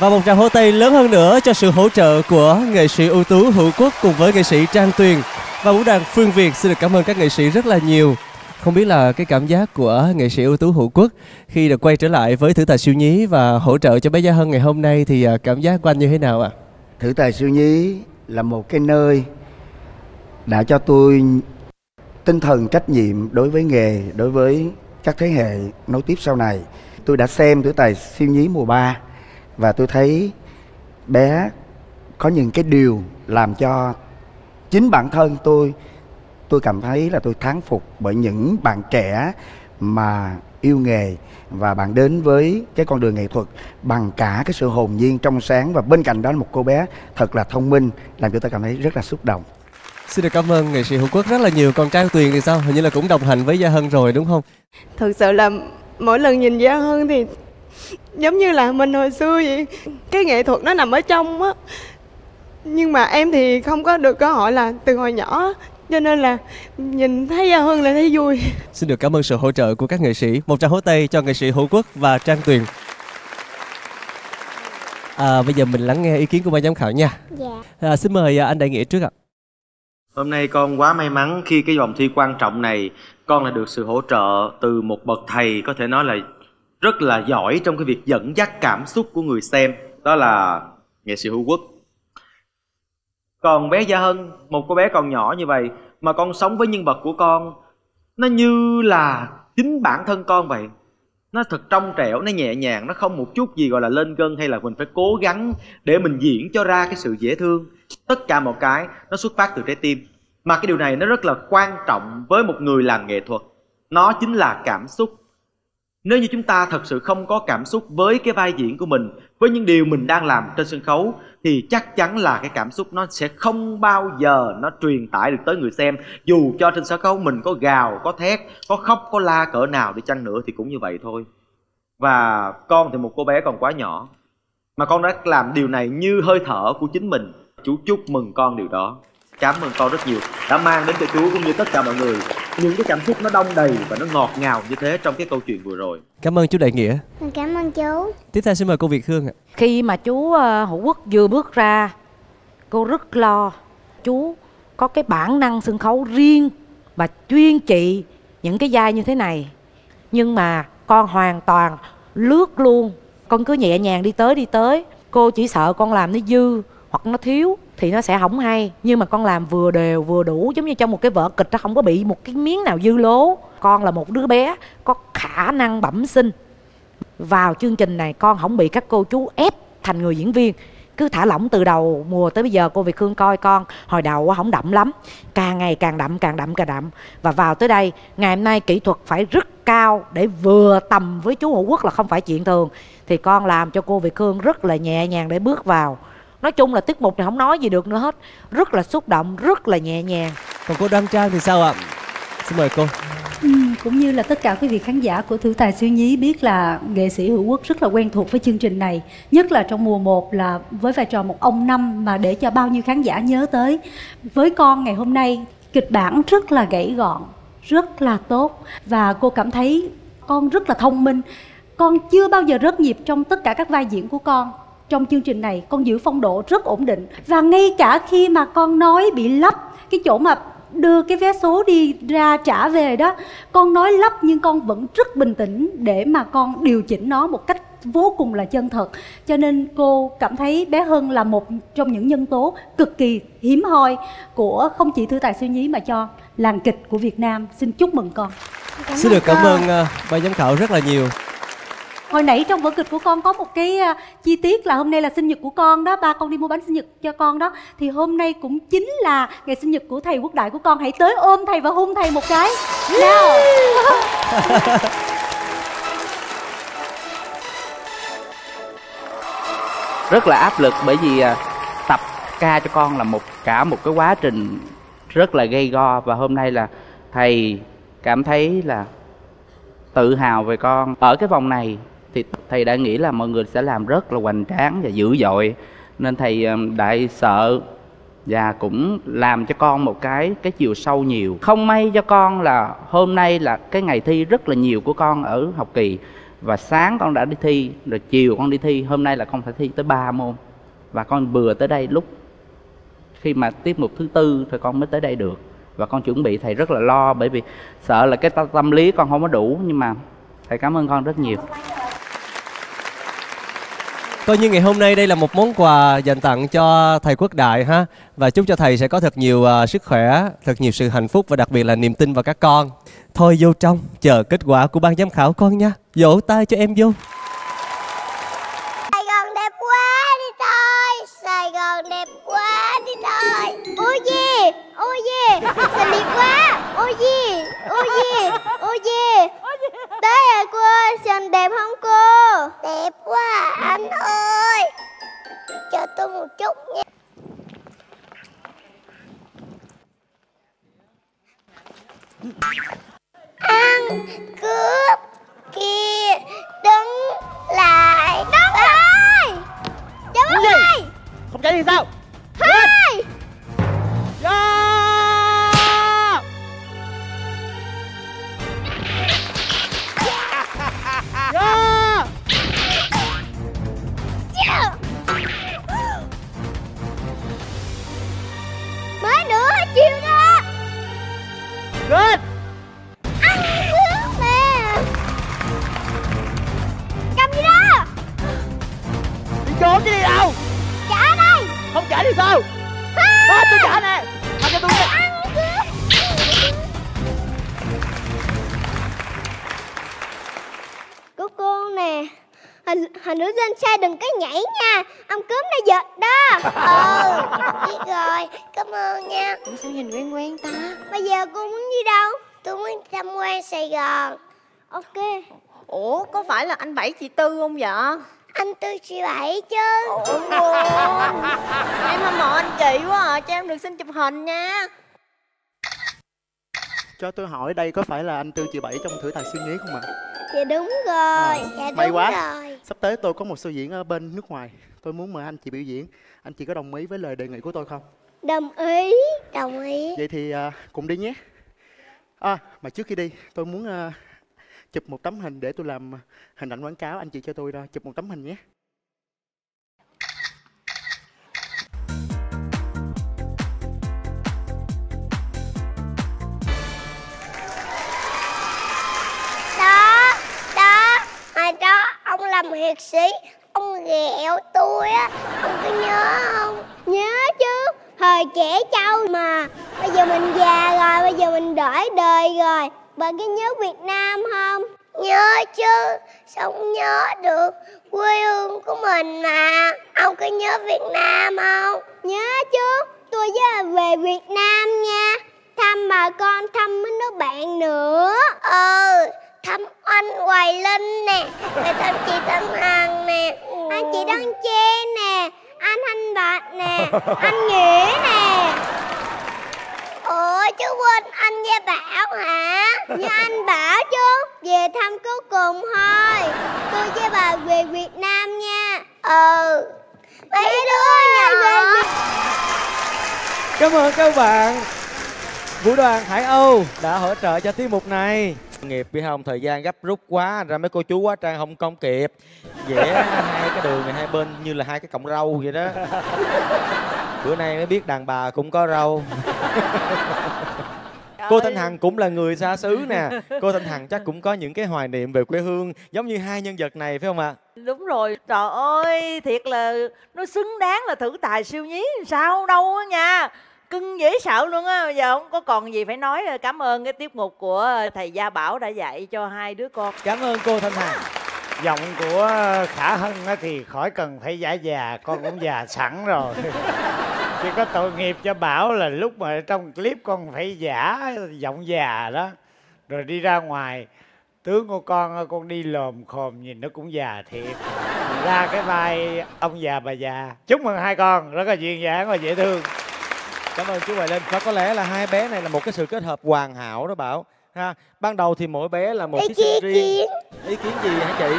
Và một tràng hố tay lớn hơn nữa cho sự hỗ trợ của nghệ sĩ ưu tú Hữu Quốc cùng với nghệ sĩ Trang Tuyền Và vũ đoàn Phương Việt. Xin được cảm ơn các nghệ sĩ rất là nhiều. Không biết là cái cảm giác của nghệ sĩ ưu tú Hữu Quốc khi được quay trở lại với thử tài siêu nhí và hỗ trợ cho bé Gia Hân ngày hôm nay thì à, cảm giác của anh như thế nào ạ? thử tài siêu nhí là một cái nơi đã cho tôi tinh thần trách nhiệm đối với nghề, đối với các thế hệ nối tiếp sau này. Tôi đã xem tuổi tài siêu nhí mùa 3 và tôi thấy bé có những cái điều làm cho chính bản thân tôi tôi cảm thấy là tôi thán phục bởi những bạn trẻ mà yêu nghề và bạn đến với cái con đường nghệ thuật bằng cả cái sự hồn nhiên trong sáng. Và bên cạnh đó là một cô bé thật là thông minh, làm cho tôi cảm thấy rất là xúc động. Xin được cảm ơn nghệ sĩ Hữu Quốc rất là nhiều. Còn Trang Tuyền thì sao? Hình như là cũng đồng hành với Gia Hân rồi đúng không? Thực sự là mỗi lần nhìn Gia Hân thì giống như là mình hồi xưa vậy. Cái nghệ thuật nó nằm ở trong á. Nhưng mà em thì không có được cơ hội là từ hồi nhỏ. Cho nên là nhìn thấy Gia Hân là thấy vui. Xin được cảm ơn sự hỗ trợ của các nghệ sĩ. Một tràng hố tay cho nghệ sĩ Hữu Quốc và Trang Tuyền. À, Bây giờ mình lắng nghe ý kiến của ban giám khảo nha. Dạ. À, Xin mời à, anh Đại Nghĩa trước ạ Hôm nay con quá may mắn khi cái vòng thi quan trọng này con lại được sự hỗ trợ từ một bậc thầy có thể nói là rất là giỏi trong cái việc dẫn dắt cảm xúc của người xem đó là nghệ sĩ Hữu Quốc. Còn bé Gia Hân, một cô bé còn nhỏ như vậy mà con sống với nhân vật của con nó như là chính bản thân con vậy. Nó thật trong trẻo, nó nhẹ nhàng, nó không một chút gì gọi là lên gân hay là mình phải cố gắng để mình diễn cho ra cái sự dễ thương. Tất cả một cái nó xuất phát từ trái tim. Mà cái điều này nó rất là quan trọng với một người làm nghệ thuật. Nó chính là cảm xúc. Nếu như chúng ta thật sự không có cảm xúc với cái vai diễn của mình, với những điều mình đang làm trên sân khấu thì chắc chắn là cái cảm xúc nó sẽ không bao giờ nó truyền tải được tới người xem. Dù cho trên sân khấu mình có gào, có thét, có khóc, có la cỡ nào đi chăng nữa thì cũng như vậy thôi. Và con thì một cô bé còn quá nhỏ mà con đã làm điều này như hơi thở của chính mình. Chú chúc mừng con điều đó. Cảm ơn con rất nhiều đã mang đến cho chú cũng như tất cả mọi người những cái cảm xúc nó đông đầy và nó ngọt ngào như thế trong cái câu chuyện vừa rồi. Cảm ơn chú Đại Nghĩa. Cảm ơn chú. Tiếp theo xin mời cô Việt Hương ạ. khi mà chú ờ, hữu quốc vừa bước ra cô rất lo chú có cái bản năng sân khấu riêng và chuyên trị những cái vai như thế này nhưng mà con hoàn toàn lướt luôn con cứ nhẹ nhàng đi tới đi tới cô chỉ sợ con làm nó dư hoặc nó thiếu thì nó sẽ không hay. Nhưng mà con làm vừa đều, vừa đủ, giống như trong một cái vở kịch nó không có bị một cái miếng nào dư lố. Con là một đứa bé, có khả năng bẩm sinh. Vào chương trình này, con không bị các cô chú ép thành người diễn viên. Cứ thả lỏng từ đầu mùa tới bây giờ, cô Việt Hương coi con, hồi đầu không đậm lắm. Càng ngày càng đậm càng đậm càng đậm. Và vào tới đây, ngày hôm nay kỹ thuật phải rất cao để vừa tầm với chú Hữu Quốc là không phải chuyện thường. Thì con làm cho cô Việt Hương rất là nhẹ nhàng để bước vào nói chung là tiết mục này không nói gì được nữa hết. Rất là xúc động rất là nhẹ nhàng. Còn cô Đoan Trang thì sao ạ? Xin mời cô. Ừ, cũng như là tất cả quý vị khán giả của Thử Tài Siêu Nhí biết là nghệ sĩ Hữu Quốc rất là quen thuộc với chương trình này. Nhất là trong mùa 1 là với vai trò một ông năm mà để cho bao nhiêu khán giả nhớ tới. Với con ngày hôm nay kịch bản rất là gãy gọn, rất là tốt. Và cô cảm thấy con rất là thông minh. Con chưa bao giờ rớt nhịp trong tất cả các vai diễn của con trong chương trình này con giữ phong độ rất ổn định. Và ngay cả khi mà con nói bị lắp cái chỗ mà đưa cái vé số đi ra trả về đó con nói lắp nhưng con vẫn rất bình tĩnh để mà con điều chỉnh nó một cách vô cùng là chân thật. Cho nên cô cảm thấy bé Hân là một trong những nhân tố cực kỳ hiếm hoi của không chỉ thư tài siêu nhí mà cho làng kịch của Việt Nam. Xin chúc mừng con. Xin được cảm ơn uh, ban giám khảo rất là nhiều. Hồi nãy trong vở kịch của con có một cái à, chi tiết là hôm nay là sinh nhật của con đó, Ba con đi mua bánh sinh nhật cho con đó. Thì hôm nay cũng chính là ngày sinh nhật của thầy quốc đại của con. Hãy tới ôm thầy và hôn thầy một cái. Nào. Rất là áp lực bởi vì à, tập ca cho con là một, cả một cái quá trình rất là gây go. Và hôm nay là thầy cảm thấy là tự hào về con. Ở cái vòng này thì thầy đã nghĩ là mọi người sẽ làm rất là hoành tráng và dữ dội. Nên thầy ờ, đại sợ và cũng làm cho con một cái cái chiều sâu nhiều. Không may cho con là hôm nay là cái ngày thi rất là nhiều của con ở học kỳ. Và sáng con đã đi thi, rồi chiều con đi thi, hôm nay là con phải thi tới 3 môn. Và con vừa tới đây lúc khi mà tiết mục thứ tư thì con mới tới đây được. Và con chuẩn bị thầy rất là lo, bởi vì sợ là cái tâm lý con không có đủ. Nhưng mà thầy cảm ơn con rất nhiều. Coi như ngày hôm nay đây là một món quà dành tặng cho thầy Quốc Đại ha và chúc cho thầy sẽ có thật nhiều uh, sức khỏe, thật nhiều sự hạnh phúc và đặc biệt là niềm tin vào các con. Thôi vô trong chờ kết quả của ban giám khảo con nha. Vỗ tay cho em vô. Xinh đẹp quá. Ôi gì Ôi gì Ôi gì Tới rồi cô ơi Xinh đẹp không cô? Đẹp quá anh ơi. Chờ tôi một chút nha. Ăn cướp kia đứng lại. Đúng rồi Chào bác hai Không chạy thì sao? Hai Mới nữa chiều đó lên. Ăn cướp nè. Cầm gì đó? Đi trốn chứ đi đâu? Trả đây. Không trả thì sao? Đó, tôi trả nè. Ăn cho tôi nè cô nè. Hình, hình nữ lên xe đừng có nhảy nha. Ông cướp nó giật đó. Ừ biết rồi. Cảm ơn nha. Ủa sao nhìn quen quen ta? Bây giờ cô muốn đi đâu? Tôi muốn tham quan Sài Gòn. Ok. Ủa có phải là anh Bảy chị Tư không vậy? Anh Tư chị Bảy chứ. Ôi Em hâm mộ anh chị quá à. Cho em được xin chụp hình nha. Cho tôi hỏi đây có phải là anh Tư chị Bảy trong thử tài siêu nhí không ạ? Dạ đúng rồi Dạ đúng May quá. rồi. Sắp tới tôi có một show diễn ở bên nước ngoài. Tôi muốn mời anh chị biểu diễn. Anh chị có đồng ý với lời đề nghị của tôi không? Đồng ý Đồng ý. Vậy thì à, cùng đi nhé. À mà trước khi đi tôi muốn à, chụp một tấm hình để tôi làm hình ảnh quảng cáo. Anh chị cho tôi đó, chụp một tấm hình nhé ông làm hiệp sĩ. Ông ghẹo tôi á, Ông có nhớ không? Nhớ chứ, Thời trẻ trâu mà. Bây giờ mình già rồi, Bây giờ mình đổi đời rồi. Bạn có nhớ Việt Nam không? Nhớ chứ, Sao không nhớ được? Quê hương của mình mà. Ông có nhớ Việt Nam không? Nhớ chứ, Tôi với về Việt Nam nha. Thăm bà con, thăm mấy đứa bạn nữa. Ừ. Thăm anh Hoài Linh nè Rồi thăm chị Thanh Hằng nè. Anh chị Đăng Chê nè Anh Thanh Bạch nè Anh Nghĩa nè. Ủa chứ quên anh với Bảo hả? Như anh Bảo chứ Về thăm cuối cùng thôi. Tôi với bà về Việt Nam nha. Ừ. Mấy đứa nhỏ. Cảm ơn các bạn. Vũ đoàn Hải Âu đã hỗ trợ cho tiết mục này nghiệp biết không? Thời gian gấp rút quá ra mấy cô chú quá trang không công kịp. Vẽ hai cái đường này hai bên như là hai cái cọng râu vậy đó. Bữa nay mới biết đàn bà cũng có râu. Cô thanh hằng cũng là người xa xứ nè. Cô thanh hằng chắc cũng có những cái hoài niệm về quê hương giống như hai nhân vật này phải không ạ? Đúng rồi. Trời ơi thiệt là nó xứng đáng là thử tài siêu nhí. Sao đâu á nha cưng dễ sợ luôn á. Bây giờ không có còn gì phải nói ờ, cảm ơn cái tiết mục của ờ, thầy gia bảo đã dạy cho hai đứa con. Cảm ơn cô thanh hà. Giọng của khả hân á thì khỏi cần phải giả già, con cũng già sẵn rồi. Chỉ có tội nghiệp cho bảo là lúc mà trong clip con phải giả giọng già đó. Rồi đi ra ngoài, tướng của con con đi lồm khồm nhìn nó cũng già thiệt. Ra cái vai ông già bà già. Chúc mừng hai con, rất là duyên dáng và dễ thương cảm ơn chú Hoài Linh. Và có lẽ là hai bé này là một cái sự kết hợp hoàn hảo đó bảo. Ha ban đầu thì mỗi bé là một Ý thí sinh kiến, riêng. ý kiến gì hả chị?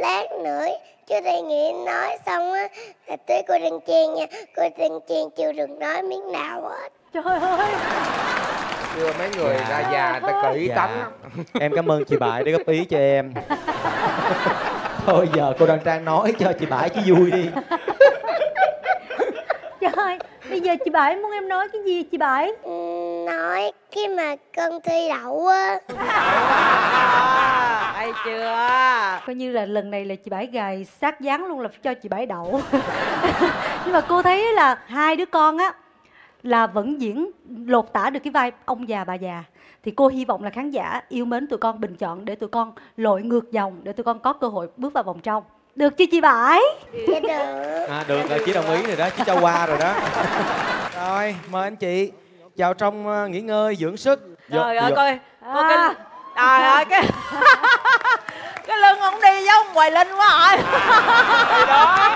Lát nữa chú thầy nghĩ nói xong á là tới cô đừng chen nha. Cô đừng chen chưa được nói miếng nào hết. Trời ơi. Chưa mấy người ra già ta kỹ Dạ. tánh lắm. em cảm ơn chị Bại đã góp ý cho em. Thôi giờ cô đang trang nói cho chị Bãi chứ vui đi Trời ơi, bây giờ chị Bảy muốn em nói cái gì chị Bảy? Ừ, nói khi mà con thi đậu á. Hay chưa? Coi như là lần này là chị Bảy gài sát dáng luôn là phải cho chị Bảy đậu. Nhưng mà cô thấy là hai đứa con á Là vẫn diễn lột tả được cái vai ông già bà già. Thì cô hy vọng là khán giả yêu mến tụi con bình chọn Để tụi con lội ngược dòng Để tụi con có cơ hội bước vào vòng trong Được chưa chị Bảy? dạ được. À, được rồi chị đồng ý rồi đó chị cho qua rồi đó. Rồi mời anh chị vào trong ờ, nghỉ ngơi dưỡng sức. Trời Vô- ơi coi coi cái trời ơi cái cái lưng ông đi giống ông hoài linh quá rồi đó